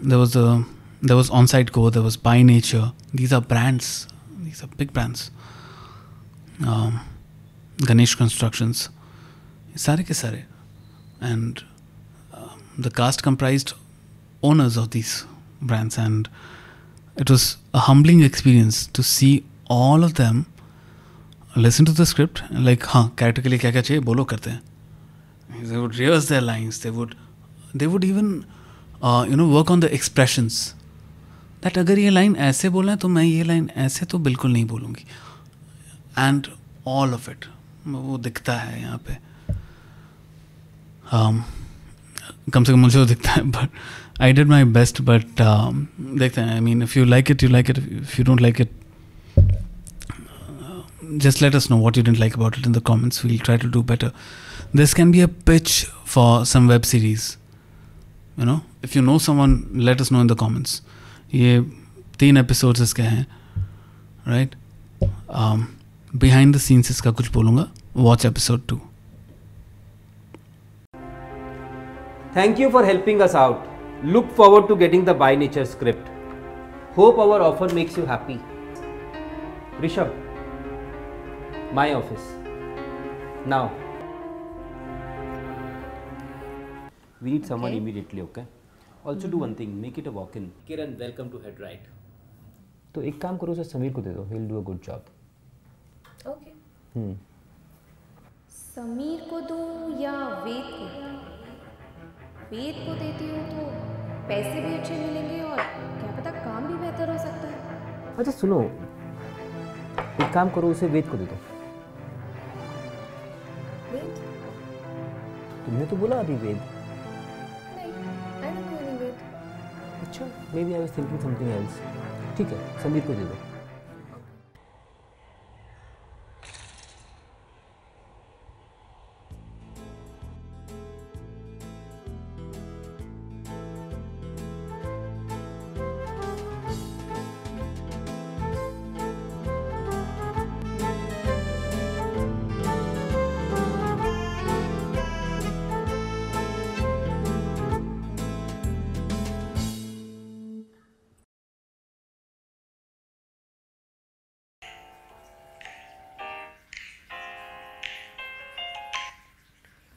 there was a there was on-site go there was by nature these are brands these are big brands um, Um, Ganesh constructions सारे के सारे. And the cast comprise owners of this brands and it was a humbling experience to see all of them listen to the script like हाँ character के लिए क्या क्या चाहिए? बोलो, करते हैं. They would reverse their lines they would they would even you know work on the expressions that अगर ये लाइन ऐसे बोला है तो मैं ये लाइन ऐसे तो बिल्कुल नहीं बोलूँगी. एंड ऑल ऑफ़ इट वो दिखता है यहाँ पे। Um, कम से कम मुझे वो दिखता है but I did my best but देखते हैं I mean if you like it you like it if you don't like it just let us know what you didn't like about it in the comments we'll try to do better this can be a pitch for some web series you know if you know someone let us know in the comments ये तीन episodes इसके हैं right right? um, behind the scenes इसका कुछ बोलूँगा। Watch episode two thank you for helping us out look forward to getting the by nature script hope our offer makes you happy Rishabh my office now we need someone immediately okay also do one thing make it a walk in Kiran welcome to head right तो एक काम करो sir Sameer को दे दो. Will do a good job okay hmm Sameer को दूँ या वेद को? वेद को देती हूँ तो पैसे भी अच्छे मिलेंगे और क्या पता काम भी बेहतर हो सकता है। अच्छा सुनो। एक काम करो उसे वेद को दे दो। वेद? तुमने तो बोला अभी वेद। अच्छा maybe I was thinking something else ठीक है समीर को दे दो।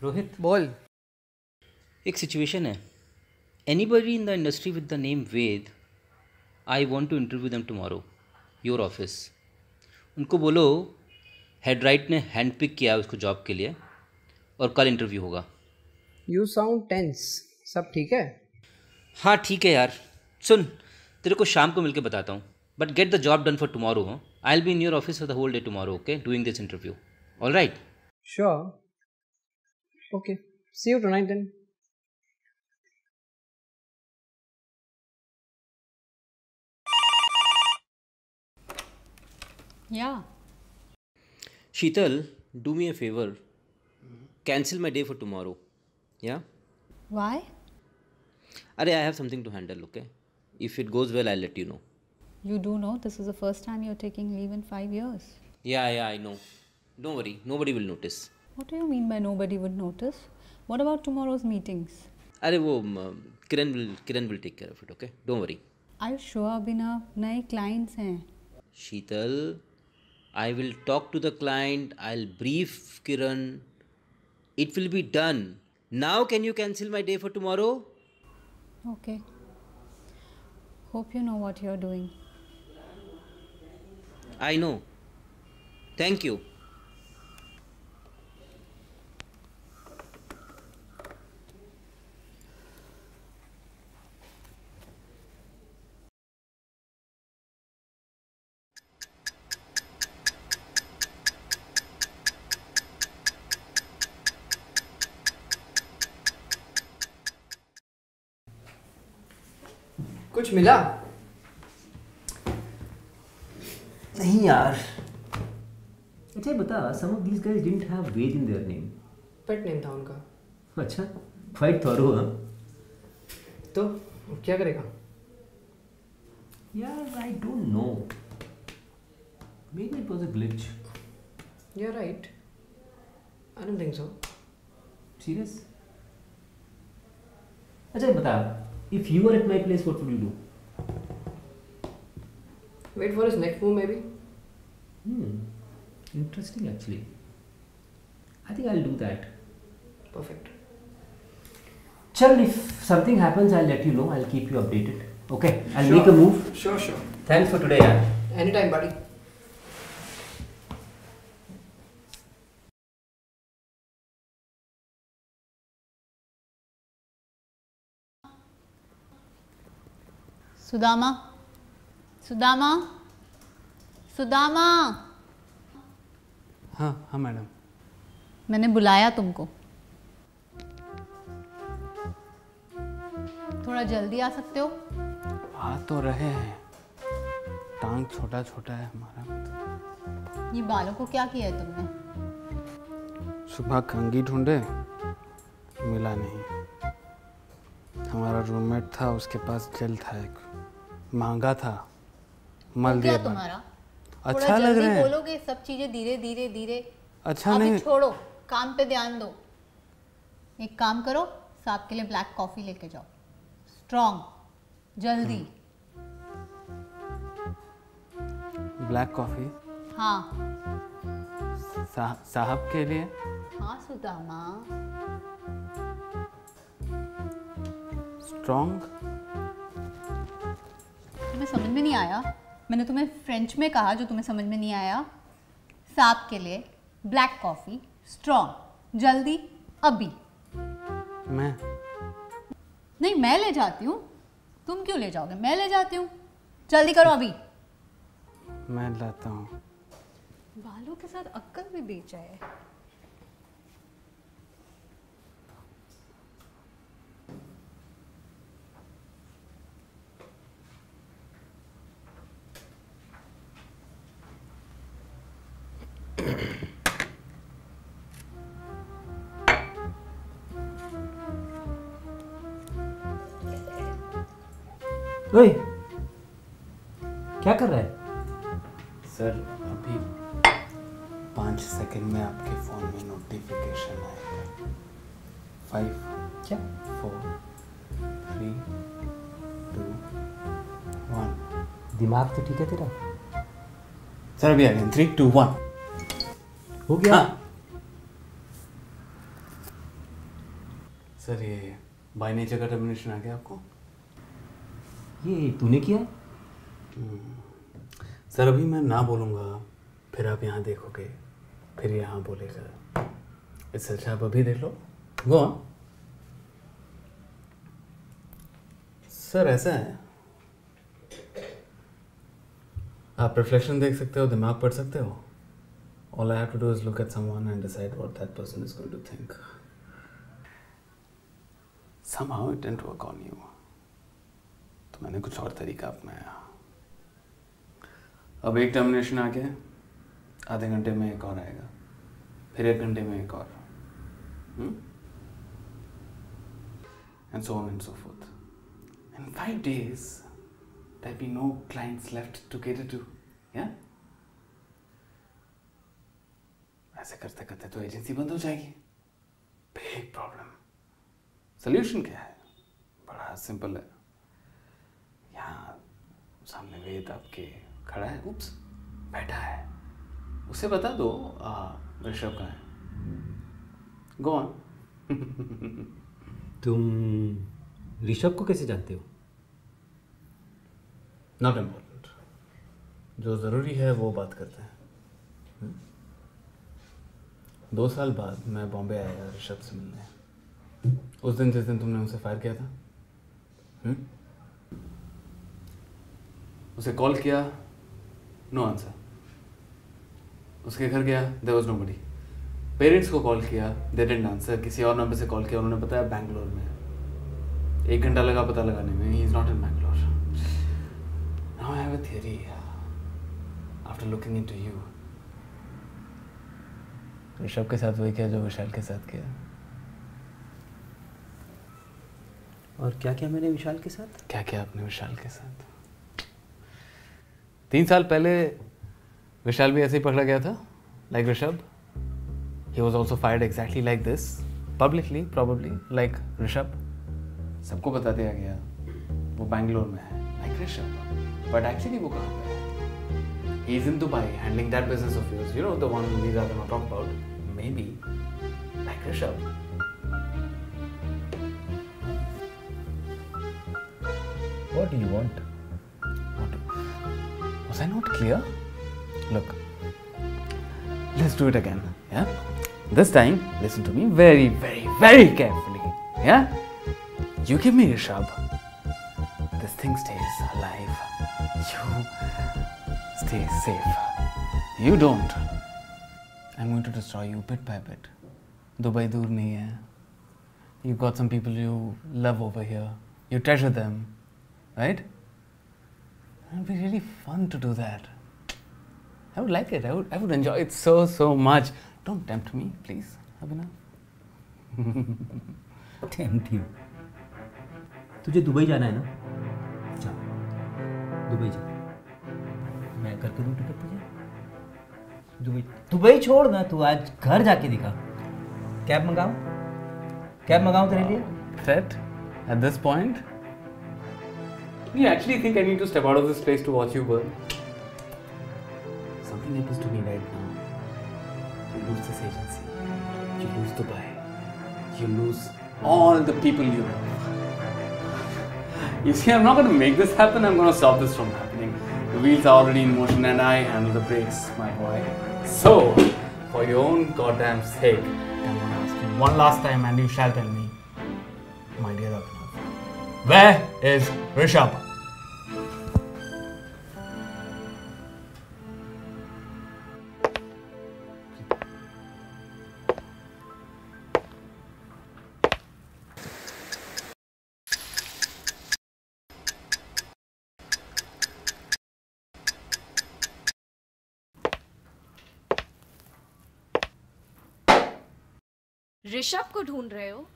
रोहित बोल। एक सिचुएशन है। Anybody in the industry with the name Ved I want to interview them tomorrow your office उनको बोलो हेड राइट ने हैंड पिक किया है उसको जॉब के लिए और कल इंटरव्यू होगा। यू साउंड टेंस सब ठीक है? हाँ ठीक है यार। सुन तेरे को शाम को मिलकर बताता हूँ। But get the job done for tomorrow I will be in your office for the whole day tomorrow okay doing this interview all right sure Okay. See you tonight then. Yeah. Sheetal, do me a favor. Cancel my day for tomorrow. Yeah? Why? Are I have something to handle, okay? If it goes well, I'll let you know. You do know this is the first time you're taking leave in five years. Yeah, yeah, I know. Don't worry, nobody will notice. What do you mean by nobody would notice? What about tomorrow's meetings? अरे वो um, Kiran will Kiran will take care of it, okay? Don't worry. Are you sure Abhinav? नए clients हैं. Sheetal, I will talk to the client. I'll brief Kiran. It will be done. Now, can you cancel my day for tomorrow? Okay. Hope you know what you're doing. I know. Thank you. कुछ मिला? नहीं यार। अच्छा बता some of these guys didn't have Ved in their name pet name था उनका। अच्छा quite thorough हाँ। तो क्या करेगा? यार I don't know maybe it was a glitch you are right I don't think so serious अच्छा बता if you are at my place what would you do Wait for his next move, maybe. Hmm. Interesting, actually. I think I'll do that. Perfect. Chal, if something happens, I'll let you know. I'll keep you updated. Okay. I'll sure. make a move. Sure, sure. Thanks for today, yeah. Anytime, buddy. Sudama. Sudama? Sudama? हाँ हाँ madam. मैंने बुलाया तुमको। थोड़ा जल्दी आ सकते हो? आ तो रहे हैं। टांग छोटा छोटा है हमारा। ये बालों को क्या किया है तुमने? सुबह कंगी ढूंढे मिला नहीं। हमारा रूममेट था उसके पास जेल था एक। महँगा था। मल दिया तुम्हारा। अच्छा लग रहा है। बोलोगे सब चीज़ें धीरे धीरे धीरे। अच्छा अभी नहीं। छोड़ो काम पे ध्यान दो। एक काम करो साहब के लिए ब्लैक कॉफ़ी लेके जाओ। स्ट्रॉन्ग जल्दी। ब्लैक कॉफ़ी हाँ। सा, साहब के लिए? हाँ सुदामा। स्ट्रॉन्ग तुम्हें समझ में नहीं आया? मैंने तुम्हें फ्रेंच में कहा जो तुम्हें समझ में नहीं आया। साहब के लिए ब्लैक कॉफ़ी स्ट्रॉन्ग जल्दी अभी। मैं? नहीं मैं ले जाती हूँ। तुम क्यों ले जाओगे? मैं ले जाती हूँ। जल्दी करो अभी। मैं लाता हूँ। बालों के साथ अक्कल भी बेचा है ओए क्या कर रहा है? सर अभी पाँच सेकंड में आपके फ़ोन में नोटिफिकेशन आएगा फाइव क्या? फोर थ्री टू वन दिमाग तो ठीक है तेरा। सर अभी आ गए थ्री टू वन हो गया। सर ये बाय नेचर का टर्मिनेशन आ गया आपको? ये तूने किया? सर अभी मैं ना बोलूँगा फिर आप यहाँ देखोगे फिर यहाँ बोलेगा। इससे अच्छा आप अभी देख लो। गो सर ऐसा है। आप रिफ्लेक्शन देख सकते हो दिमाग पढ़ सकते हो। all I have to do is look at someone and decide what that person is going to think somehow it didn't work on you तो मैंने कुछ और तरीका अपनाया अब एक टर्मिनेशन आ गया आधे घंटे में एक और आएगा फिर एक घंटे में एक और and so on and so forth in five days there be no clients left to cater to yeah ऐसे करते करते तो एजेंसी बंद हो जाएगी। बिग प्रॉब्लम सोल्यूशन क्या है? बड़ा सिंपल है। यहाँ सामने वेद आपके खड़ा है। उप्स बैठा है। उसे बता दो ऋषभ का है? गो ऑन <laughs> तुम ऋषभ को कैसे जानते हो? नॉट इम्पोर्टेंट जो ज़रूरी है वो बात करते हैं। हम्म? दो साल बाद मैं बॉम्बे आया ऋषभ से मिलने। उस दिन जिस दिन तुमने उसे फायर किया था? हम्म? उसे कॉल किया नो आंसर। उसके घर गया there was nobody parents को कॉल किया दे डेंट आंसर किसी और नंबर से कॉल किया उन्होंने बताया बैंगलोर में। एक घंटा लगा पता लगाने में ही is not in Bangalore Now I have a theory. After looking into you, Rishabh के साथ वही किया जो विशाल के साथ किया। और क्या क्या मैंने विशाल के साथ? क्या किया आपने विशाल के साथ? तीन साल पहले विशाल भी ऐसे ही पकड़ा गया था like Rishabh. He was also fired exactly like this publicly probably like Rishabh. सबको बता दिया गया वो बैंगलोर में है लाइक ऋषभ। बट एक्चुअली वो कहाँ पे है? Is in Dubai handling that business of yours you know the one we rather not talk about maybe like Rishabh What do you want? Was I not clear? Look, let's do it again. Yeah? This time, listen to me very, very, very carefully. Yeah? You give me Rishabh. This thing stays alive. You stay safe. You don't. I'm going to destroy you bit by bit. Dubai dur nahi hai. You've got some people you love over here. You treasure them. Right? It would be really fun to do that. I would like it. I would, I would enjoy it so, so much. Don't tempt me, please, Abhinav. <laughs> Tempt you तुझे Dubai जाना है ना जा Dubai जा मैं करके दूँ ticket तुझे दुबई दुबई छोड़ ना तू आज घर जाके दिखा कैब मंगाओ कैब मंगाऊँ तेरे लिए Set at this point. You actually think I need to step out of this place to watch you burn? Something happens to me right now. You lose this agency. You lose Dubai. You lose all the people you love. You see, I'm not going to make this happen. I'm going to stop this from happening. The wheels are already in motion and I handle the brakes, my boy. So, for your own goddamn sake, I'm to ask you one last time and you shall tell me, my dear Abhinav, where is Rishabh? Rishabh को ढूंढ रहे हो?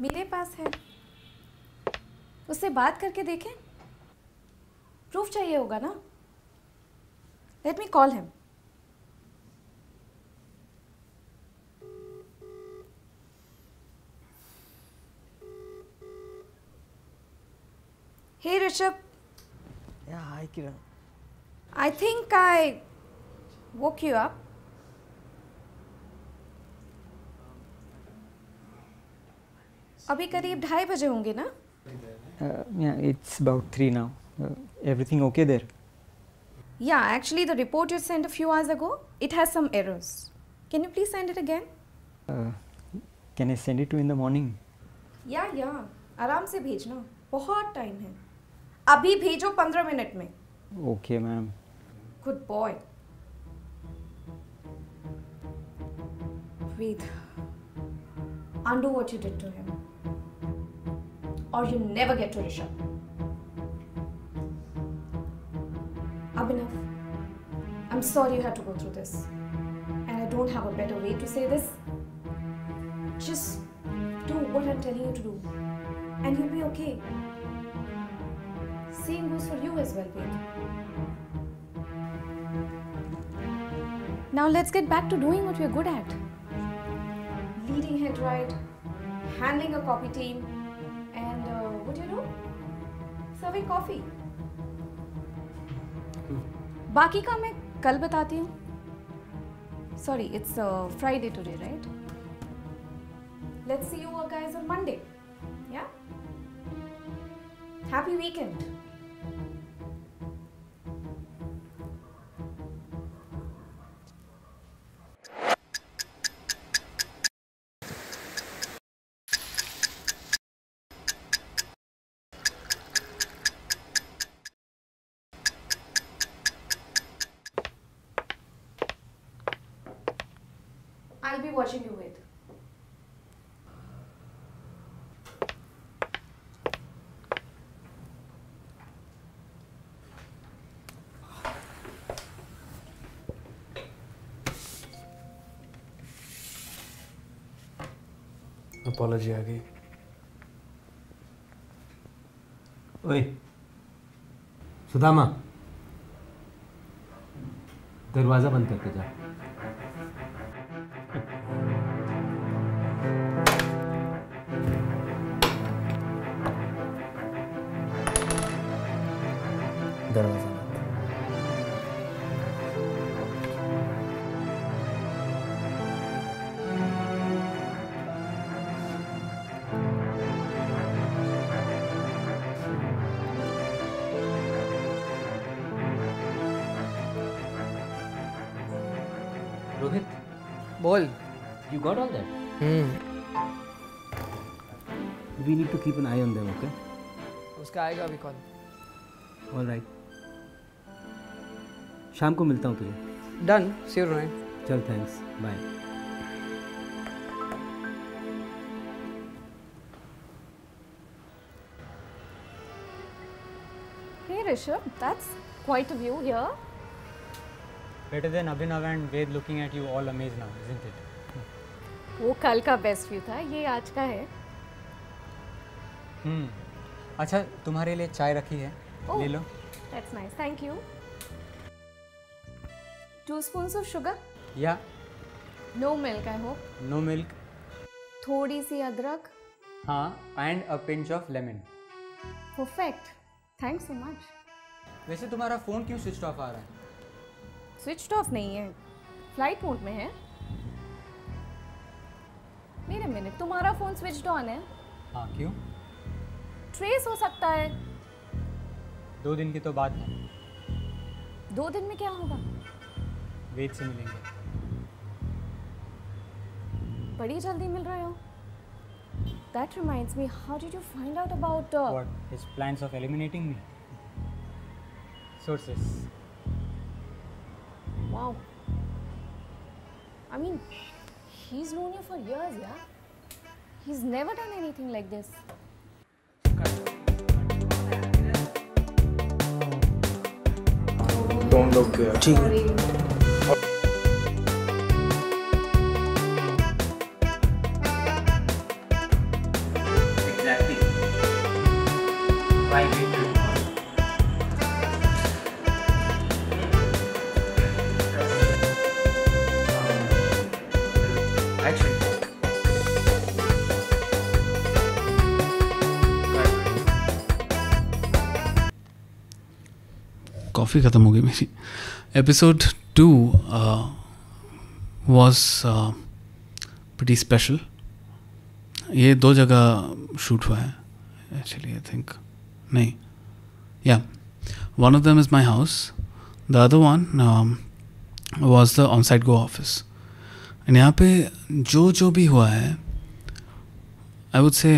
मेरे पास है। उससे बात करके देखें। प्रूफ चाहिए होगा ना? Let me call him Hey Rishabh, Yeah, hi Kiran. I think I woke you up. अभी करीब ढाई बजे होंगे ना? It's about three now everything okay there yeah actually the report you sent few hours ago it has some errors can you please send it again can I send it to in the morning yeah yeah आराम से भेजना। बहुत time है। अभी भेजो पंद्रह minute में। Okay ma'am good boy breathe undo what you did to him Or you never get to Rishabh. Abhinav, I'm sorry you had to go through this. And I don't have a better way to say this. Just do what I'm telling you to do. And you'll be okay. Same goes for you as well, Ved. Now let's get back to doing what we're good at. Leading head right, handling a copy team, Serving coffee बाकी का मैं कल बताती हूँ। Sorry it's Friday today right let's see you guys on Monday yeah happy weekend Apology आ गई। ओए सुदामा। दरवाज़ा बंद करके जा। You got all that? Hmm We need to keep an eye on them, okay? उसका आएगा अभी कॉल All right. शाम को मिलता हूँ तुझे डन सी यू रोहन चल thanks bye Hey Rishabh, that's quite a view here. Better than Abhinav and Ved looking at you all amazed now, isn't it? वो कल का बेस्ट व्यू था ये आज का है। हम्म अच्छा तुम्हारे लिए चाय रखी है ले लो। That's nice thank you two spoon of sugar yeah. No milk I hope no milk थोड़ी सी अदरक। हाँ and a pinch of lemon perfect thanks so much वैसे तुम्हारा फ़ोन क्यों स्विच ऑफ़ आ रहा है? स्विच ऑफ़ नहीं है फ़्लाइट मोड में है। A minute. तुम्हारा फ़ोन switched on है. हाँ क्यों ट्रेस हो सकता है. दो दिन की तो बात है दो दिन में क्या होगा? वेद से मिलेंगे बड़ी जल्दी मिल रहे हो. That reminds me, how did you find out about? Uh, What? His plans of eliminating me? Sources. Wow. I mean, he's known you for years, yeah? He's never done anything like this. Don't look uh, there. Exactly. Coffee ख़त्म हो गई मेरी। Episode two was pretty special ये दो जगह shoot हुआ है actually I think नहीं yeah one of them is my house the other one was the on side go office and यहाँ पे जो जो भी हुआ है I would say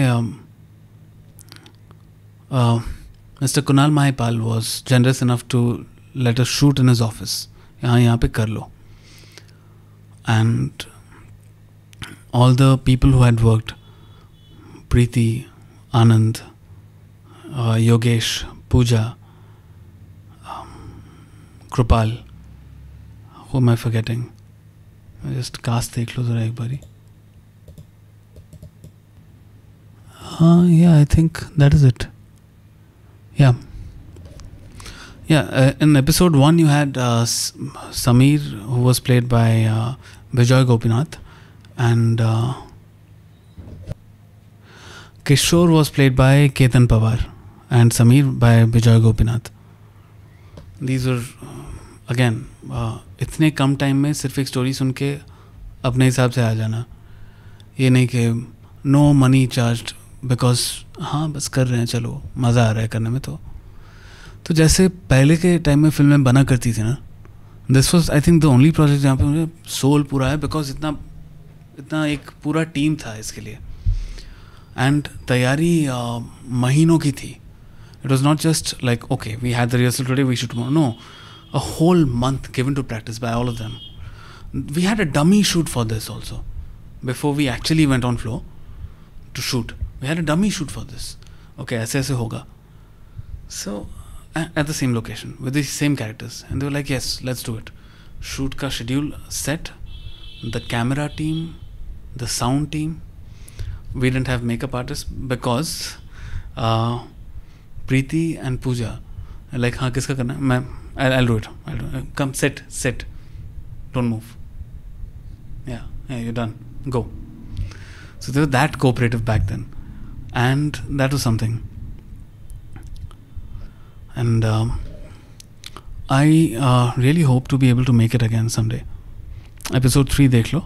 Mr. Kunal Mahipal was generous enough to let us shoot in his office. यहाँ यहाँ पे कर लो and all the people who had worked Preeti, Anand, uh, Yogesh, Pooja, um, Krupal, who am I forgetting? Just cast देख लो ज़रा एक बारी हाँ yeah I think that is it Yeah yeah uh, in episode 1 you had uh, Samir who was played by uh, Vijay Gopinath and uh, Kishore was played by Ketan Pawar and Samir by Vijay Gopinath these were uh, again uh, इतने कम time में सिर्फ़ एक story सुन के अपने हिसाब से आ जाना ये नहीं कि नो मनी चार्ज बिकॉज़ हाँ बस कर रहे हैं, चलो, मज़ा आ रहा है करने में तो। तो जैसे पहले के टाइम में फ़िल्में बना करती थी ना this was I think the only project जहाँ पे मुझे सोल पूरा है बिकॉज़ इतना इतना एक पूरा टीम था इसके लिए। एंड तैयारी महीनों की थी। It was not just like okay we had the rehearsal today we should no a whole month given to practice by all of them we had a dummy shoot for this also before we actually went on floor to shoot. We had a dummy shoot for this. Okay, ऐसे ऐसे होगा. So a- at the same location with the same characters, and they were like, yes, let's do it. Shoot का schedule set. The camera team, the sound team. We didn't have makeup artists because uh, Preeti and Pooja are like हाँ किसका करना है मैं I'll, I'll do it. I'll do it. Come sit sit. Don't move. Yeah, yeah, you're done. Go. So they were that cooperative back then, and that was something. And um, I uh, really hope to be able to make it again someday. Episode three, lo.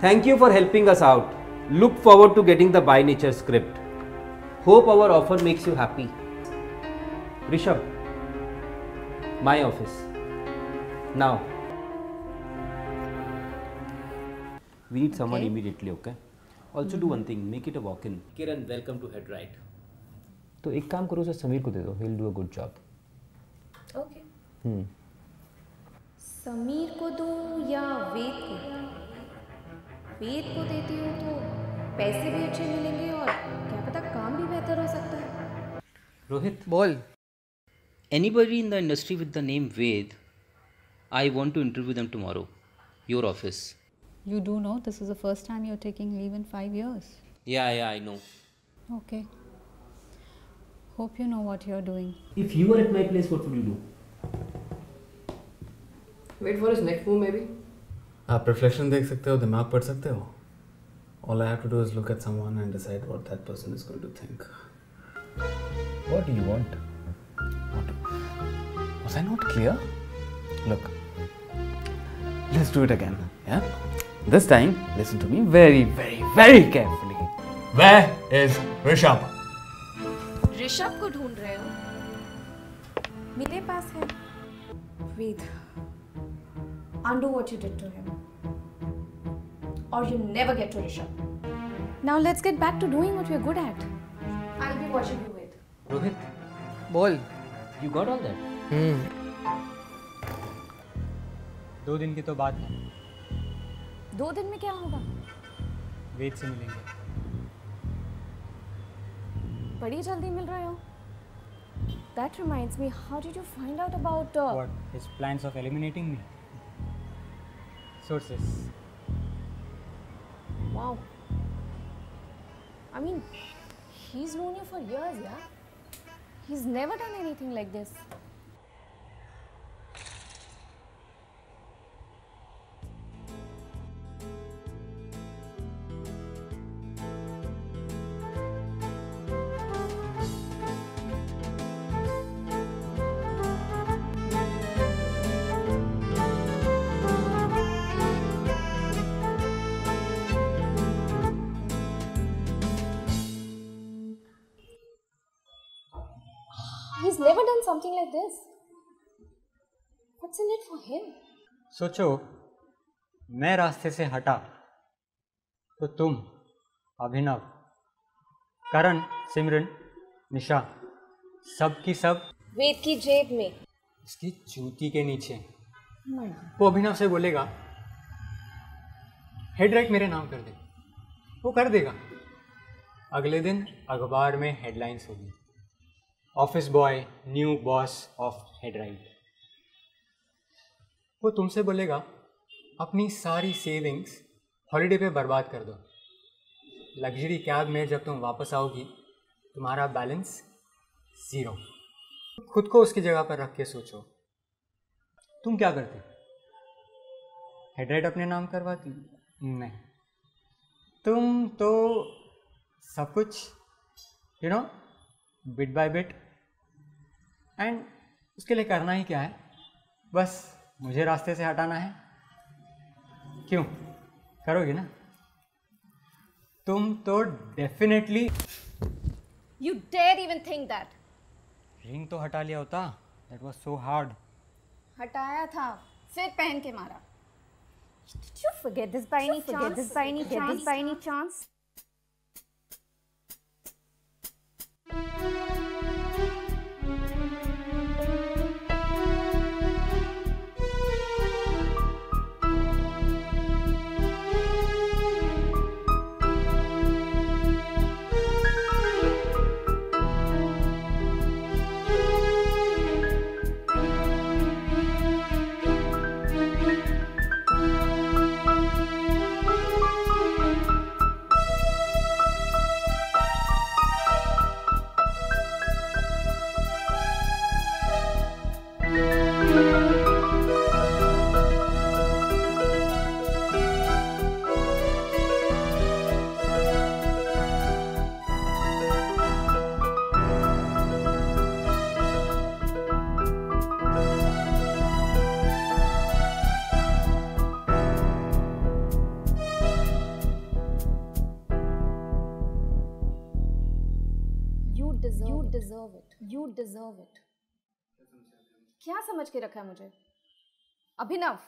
Thank you for helping us out. Look forward to getting the By Nature script. Hope our offer makes you happy. Rishabh, my office. Now, we need someone Okay. immediately, okay? Also, do one thing make it a walk in. Kiran, welcome to Head Right. तो एक काम करो उसे समीर को दे दो he'll do a good job. Okay Hmm. Sameer को दो या वेद को वेद को देती हूँ तो पैसे भी अच्छे मिलेंगे और क्या पता काम भी बेहतर हो सकता है Rohit. Ball. Anybody in the industry with the name Ved, I want to interview them tomorrow. Your office. You do know this is the first time you're taking leave in five years. Yeah, yeah, I know. Okay. Hope you know what you're doing. If you were at my place, what would you do? Wait for his next move maybe. आप reflection देख सकते हो दिमाग पढ़ सकते हो All I have to do is look at someone and decide what that person is going to think. What do you want? What? Was I not clear? Look, let's do it again. Yeah? This time, listen to me very, very, very carefully. Where is Rishabh? Rishabh को ढूंढ रहे हो मेरे पास है वेद undo what you did to him or you never get to Rishabh now let's get back to doing what we're good at I'll be watching you with Rohit. Ball. You got all that? Hmm. दो दिन की तो बात है दो दिन में क्या होगा? वेद से मिलेंगे। बड़ी जल्दी मिल रहे हो। That reminds me how did you find out about what his plans of eliminating me sources wow I mean he is known you for years yeah he is never done anything like this Him? सोचो मैं रास्ते से हटा तो तुम अभिनव करण सिमरन निशा सब की सब वेद की जेब में। इसकी जूती के नीचे. वो अभिनव से बोलेगा हेड राइट मेरे नाम कर दे। वो कर देगा। अगले दिन अखबार में हेडलाइंस होगी। Office boy new boss of head right वो तुमसे बोलेगा, अपनी सारी सेविंग्स हॉलीडे पे बर्बाद कर दो। लग्जरी कैब में जब तुम वापस आओगी, तुम्हारा बैलेंस ज़ीरो खुद को उसकी जगह पर रख के सोचो। तुम क्या करते? हेडराइट अपने नाम करवाती? नहीं। तुम तो सब कुछ you know bit by bit and उसके लिए करना ही क्या है? बस। मुझे रास्ते से हटाना है? क्यों? करोगे ना? तुम तो definitely you dare even think that ring तो हटा लिया होता। दैट वॉज़ सो हार्ड हटाया था। फिर पहन के मारा। Did you forget this? समझ के रखा है मुझे। Abhinav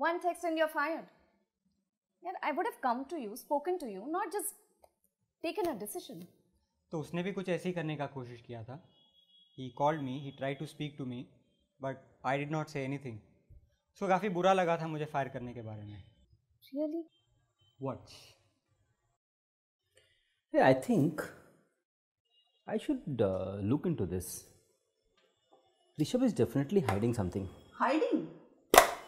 one takes in your fire यार I would come to you spoken to you not just taken a decision तो उसने भी कुछ ऐसे ही करने का कोशिश किया था। He called me he try to speak to me but I did not say anything उसको काफ़ी बुरा लगा था मुझे फायर करने के बारे में। Really watch I think I should look into this Rishabh is definitely hiding something. Hiding?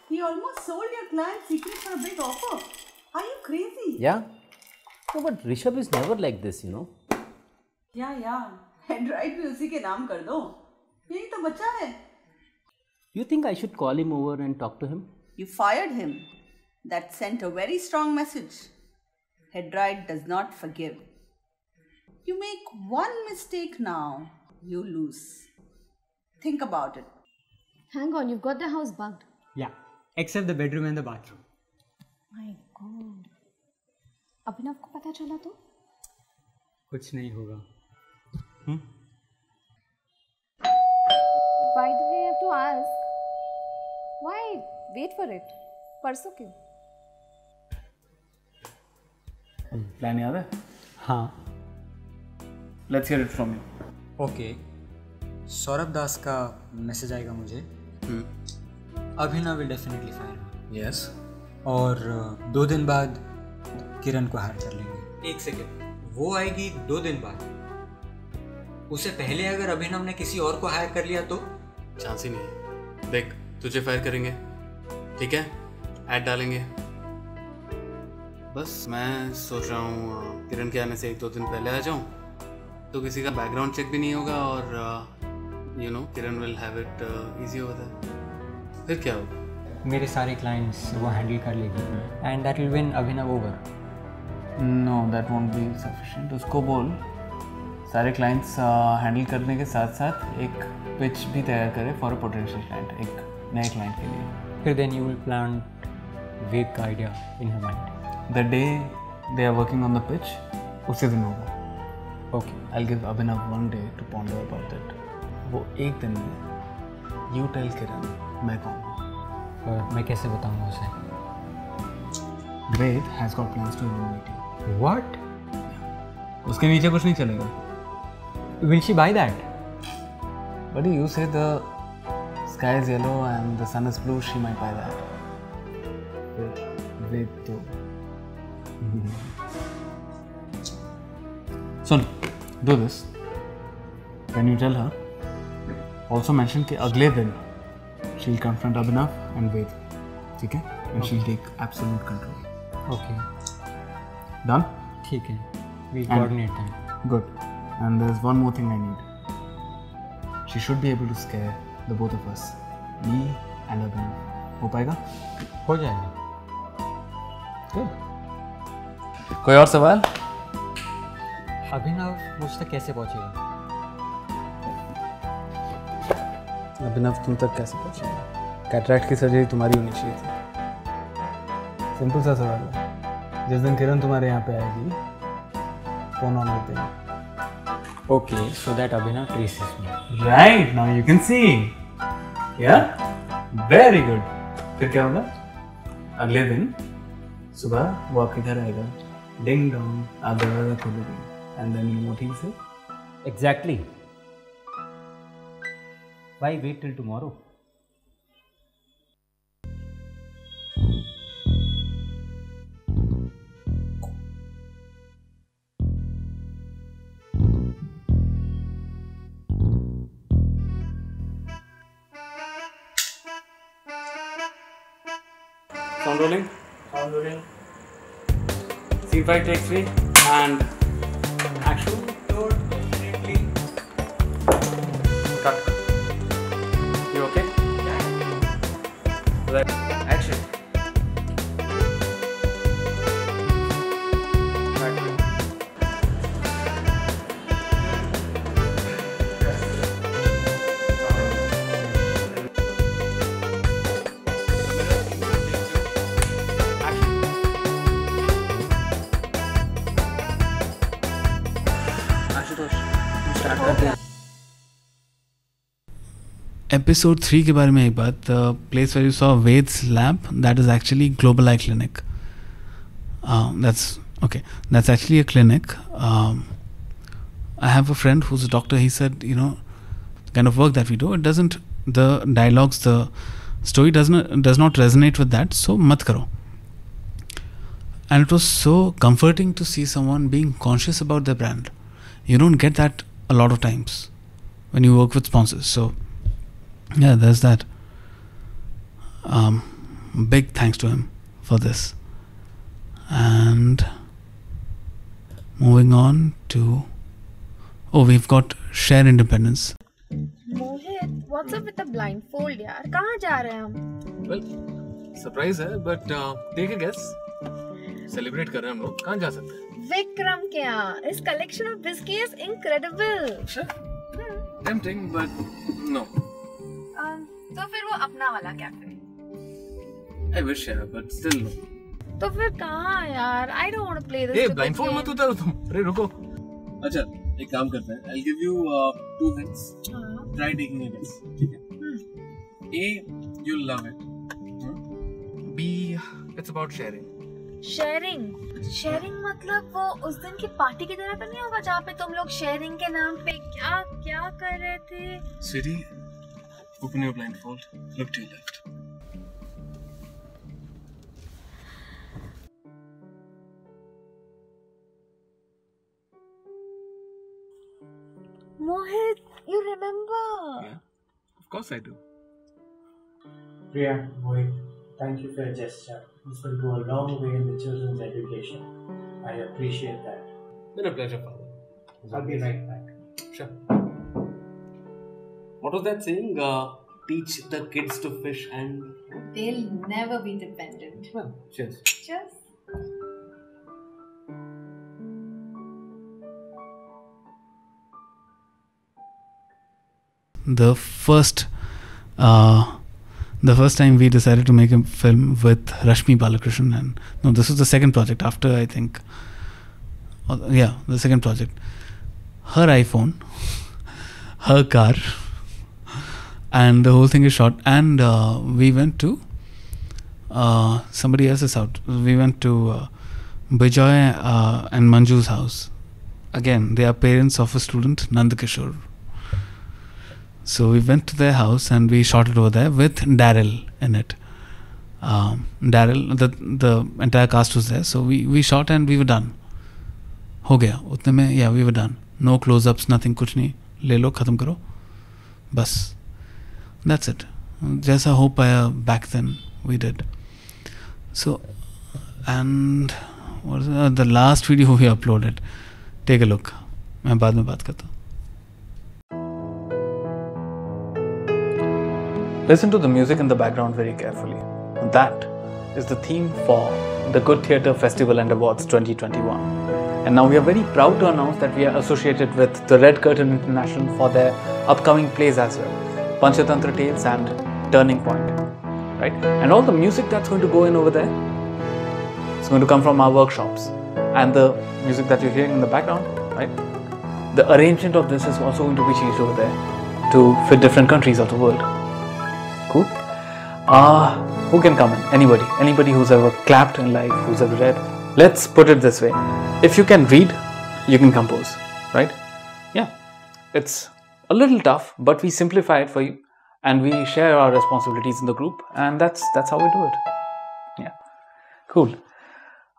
He almost sold your client secret for a big offer. Are you crazy? Yeah? No, but Rishabh is never like this, you know. या या हेडराइट भी उसी के नाम कर दो यही तो बच्चा है You think I should call him over and talk to him? You fired him. That sent a very strong message. Headright does not forgive. You make one mistake now, you lose. Think about it. Hang on, you've got the house bugged. Yeah except the bedroom and the bathroom My God. Abhinav को पता चला तो कुछ नहीं होगा By the way, I have to ask, why wait for it? परसों क्यों? Plan याद है हाँ let's hear it from you okay Saurabh Das का मैसेज आएगा मुझे। Abhinav will definitely fire yes और दो दिन बाद किरण को हायर कर लेंगे। एक सेकेंड वो आएगी दो दिन बाद। उससे पहले अगर अभिनव ने किसी और को हायर कर लिया तो? चांस ही नहीं है। देख तुझे फायर करेंगे। ठीक है? ऐड डालेंगे। बस मैं सोच रहा हूँ किरण के आने से एक दो दिन पहले आ जाऊँ। तो किसी का बैकग्राउंड चेक भी नहीं होगा और you know Kiran will have it easy होता है फिर क्या होगा? मेरे सारे क्लाइंट्स वो हैंडल कर लेगी। And that will win Abhinav over no that won't be sufficient उसको बोल सारे क्लाइंट्स हैंडल करने के साथ साथ एक पिच भी तैयार करे फॉर अ पोटेंशियल क्लाइंट एक नए क्लाइंट के लिए। फिर then you will plan Ved का idea in her mind the day they are working on the pitch उसी दिन होगा। Okay I give Abhinav one day to ponder about it वो एक दिन में यू टेल किरण मैं कौन और मैं कैसे बताऊँगा उसे? Ved has got plans to invite what उसके नीचे कुछ नहीं चलेगा। Will she buy that but you say the sky is yellow and the sun is blue she might buy that Ved तो। <laughs> सुन। Do this can you tell her also mention कि अगले दिन she'll confront Abhinav and Ved. ठीक है? And she'll take absolute control. Okay Done? ठीक है we coordinate that Good. And there's one more thing I need. She should be able to scare the both of us, me and Abhinav. हो पाएगा? हो जाएगा Good. कोई और सवाल? अभिनव मुझ तक कैसे पहुंचेगा अभिनव तुम तक कैसे पहुंचेगा कैटरैक्ट की सर्जरी तुम्हारी होनी चाहिए थी। सिंपल सा सवाल है। जिस दिन किरण तुम्हारे यहाँ पे आएगी फ़ोन ऑन कर देना। Okay so that Abhinav traces me. Right now you can see yeah very good फिर क्या होगा? अगले दिन सुबह वो आपके घर आएगा। डिंग डोंग आप दरवाज़ा खोलोगे एंड देन यू ही से Exactly. Why wait till tomorrow? Sound rolling? Sound rolling. Scene 5, take 3, and action. Cut. So that. Action. Ashutosh start कर दे एपिसोड थ्री के बारे में एक बात the place where you saw Ved's lab that is actually global eye clinic that's okay that's actually a clinic um, i have a friend who's a doctor he said you know the kind of work that we do it doesn't the dialogues the story doesn't does not resonate with that so mat karo and it was so comforting to see someone being conscious about their brand you don't get that a lot of times when you work with sponsors so yeah there's that um, big thanks to him for this and moving on to oh we've got share independence Mohit what's up with the blindfold यार कहाँ जा रहे हैं हम well surprise है but take a guess celebrate कर रहे हैं हम लोग कहाँ जा सकते हैं विक्रम के यहाँ इस collection of biscuit is incredible tempting but no तो फिर वो अपना वाला कैफ़े आई विश यार बट स्टिल नो तो फिर कहाँ यार? I don't want to play this a blindfold मत उतारो तुम। अरे रुको। अच्छा एक काम करते हैं। I give you two hints try taking guess ठीक है? A you love it B it's about sharing sharing sharing मतलब वो उस दिन की पार्टी की तरह तो नहीं होगा जहाँ पे तुम लोग शेयरिंग के नाम पे क्या क्या कर रहे थे? Sweety Open your blindfold. Look to your left. Mohit, you remember? Yeah, of course I do. Priya, Mohit, thank you for your gesture. This will go a long way in the children's education. I appreciate that. Been a pleasure, Father. I'll be right back. Sure. What was that saying? Uh, teach the kids to fish and. They'll never be dependent. Well, cheers. Cheers. the first uh, the first time we decided to make a film with Rashmi Balakrishnan and no this was the second project after I think uh, yeah the second project her iPhone her car and the whole thing is shot and uh, we went to uh, somebody else's house we went to uh, Bijoy uh, and Manju's house again they are parents of a student Nandakishore so we went to their house and we shot it over there with Daryl in it. Um, Daryl, the the entire cast was there. So we we shot and we were done. हो गया उतने में yeah we were done no closeups nothing कुछ नहीं ले लो ख़त्म करो बस दैट्स इट जैसा हो पाया back then we did so and the last video we uploaded take a look मैं बाद में बात करता हूँ Listen to the music in the background very carefully. That is the theme for the Good Theatre Festival and Awards 2021. And now we are very proud to announce that we are associated with the Red Curtain International for their upcoming plays as well Panchatantra Tales and Turning Point. Right? And all the music that's going to go in over there is going to come from our workshops. And the music that you're hearing in the background, right? The arrangement of this is also going to be changed over there to fit different countries of the world. Cool. Uh, who can come in? Anybody. Anybody who's ever clapped in life, who's ever read. Let's put it this way. If you can read, you can compose, right? Yeah. It's a little tough, but we simplify it for you and we share our responsibilities in the group and that's that's how we do it. Yeah. Cool.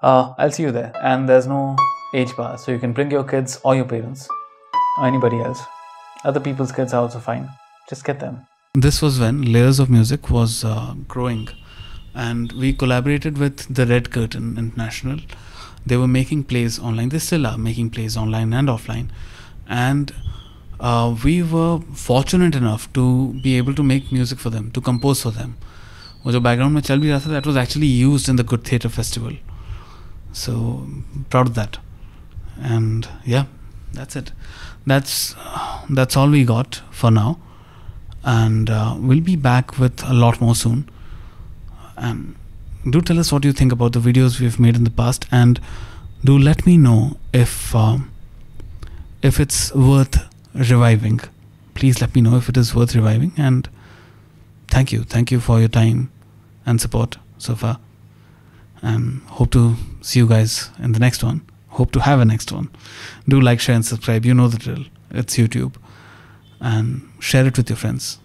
Uh, I'll see you there. And there's no age bar, so you can bring your kids or your parents or anybody else. Other people's kids are also fine. Just get them. This was when Layers of Music was uh, growing, and we collaborated with the Red Curtain International. They were making plays online. They still are making plays online and offline, and uh, we were fortunate enough to be able to make music for them, to compose for them. वो जो background में चल भी रहा था that was actually used in the good theatre festival so proud of that and yeah that's it that's that's all we got for now and uh, we'll be back with a lot more soon. And do tell us what you think about the videos we've made in the past, and do let me know if um, if it's worth reviving. Please let me know if it is worth reviving, and thank you. Thank you for your time and support so far. And hope to see you guys in the next one. Hope to have a next one. Do like, share, and subscribe. You know the drill. It's YouTube. And share it with your friends.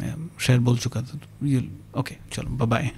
Yeah, share बोल चुका था. You okay? चलो. Bye bye.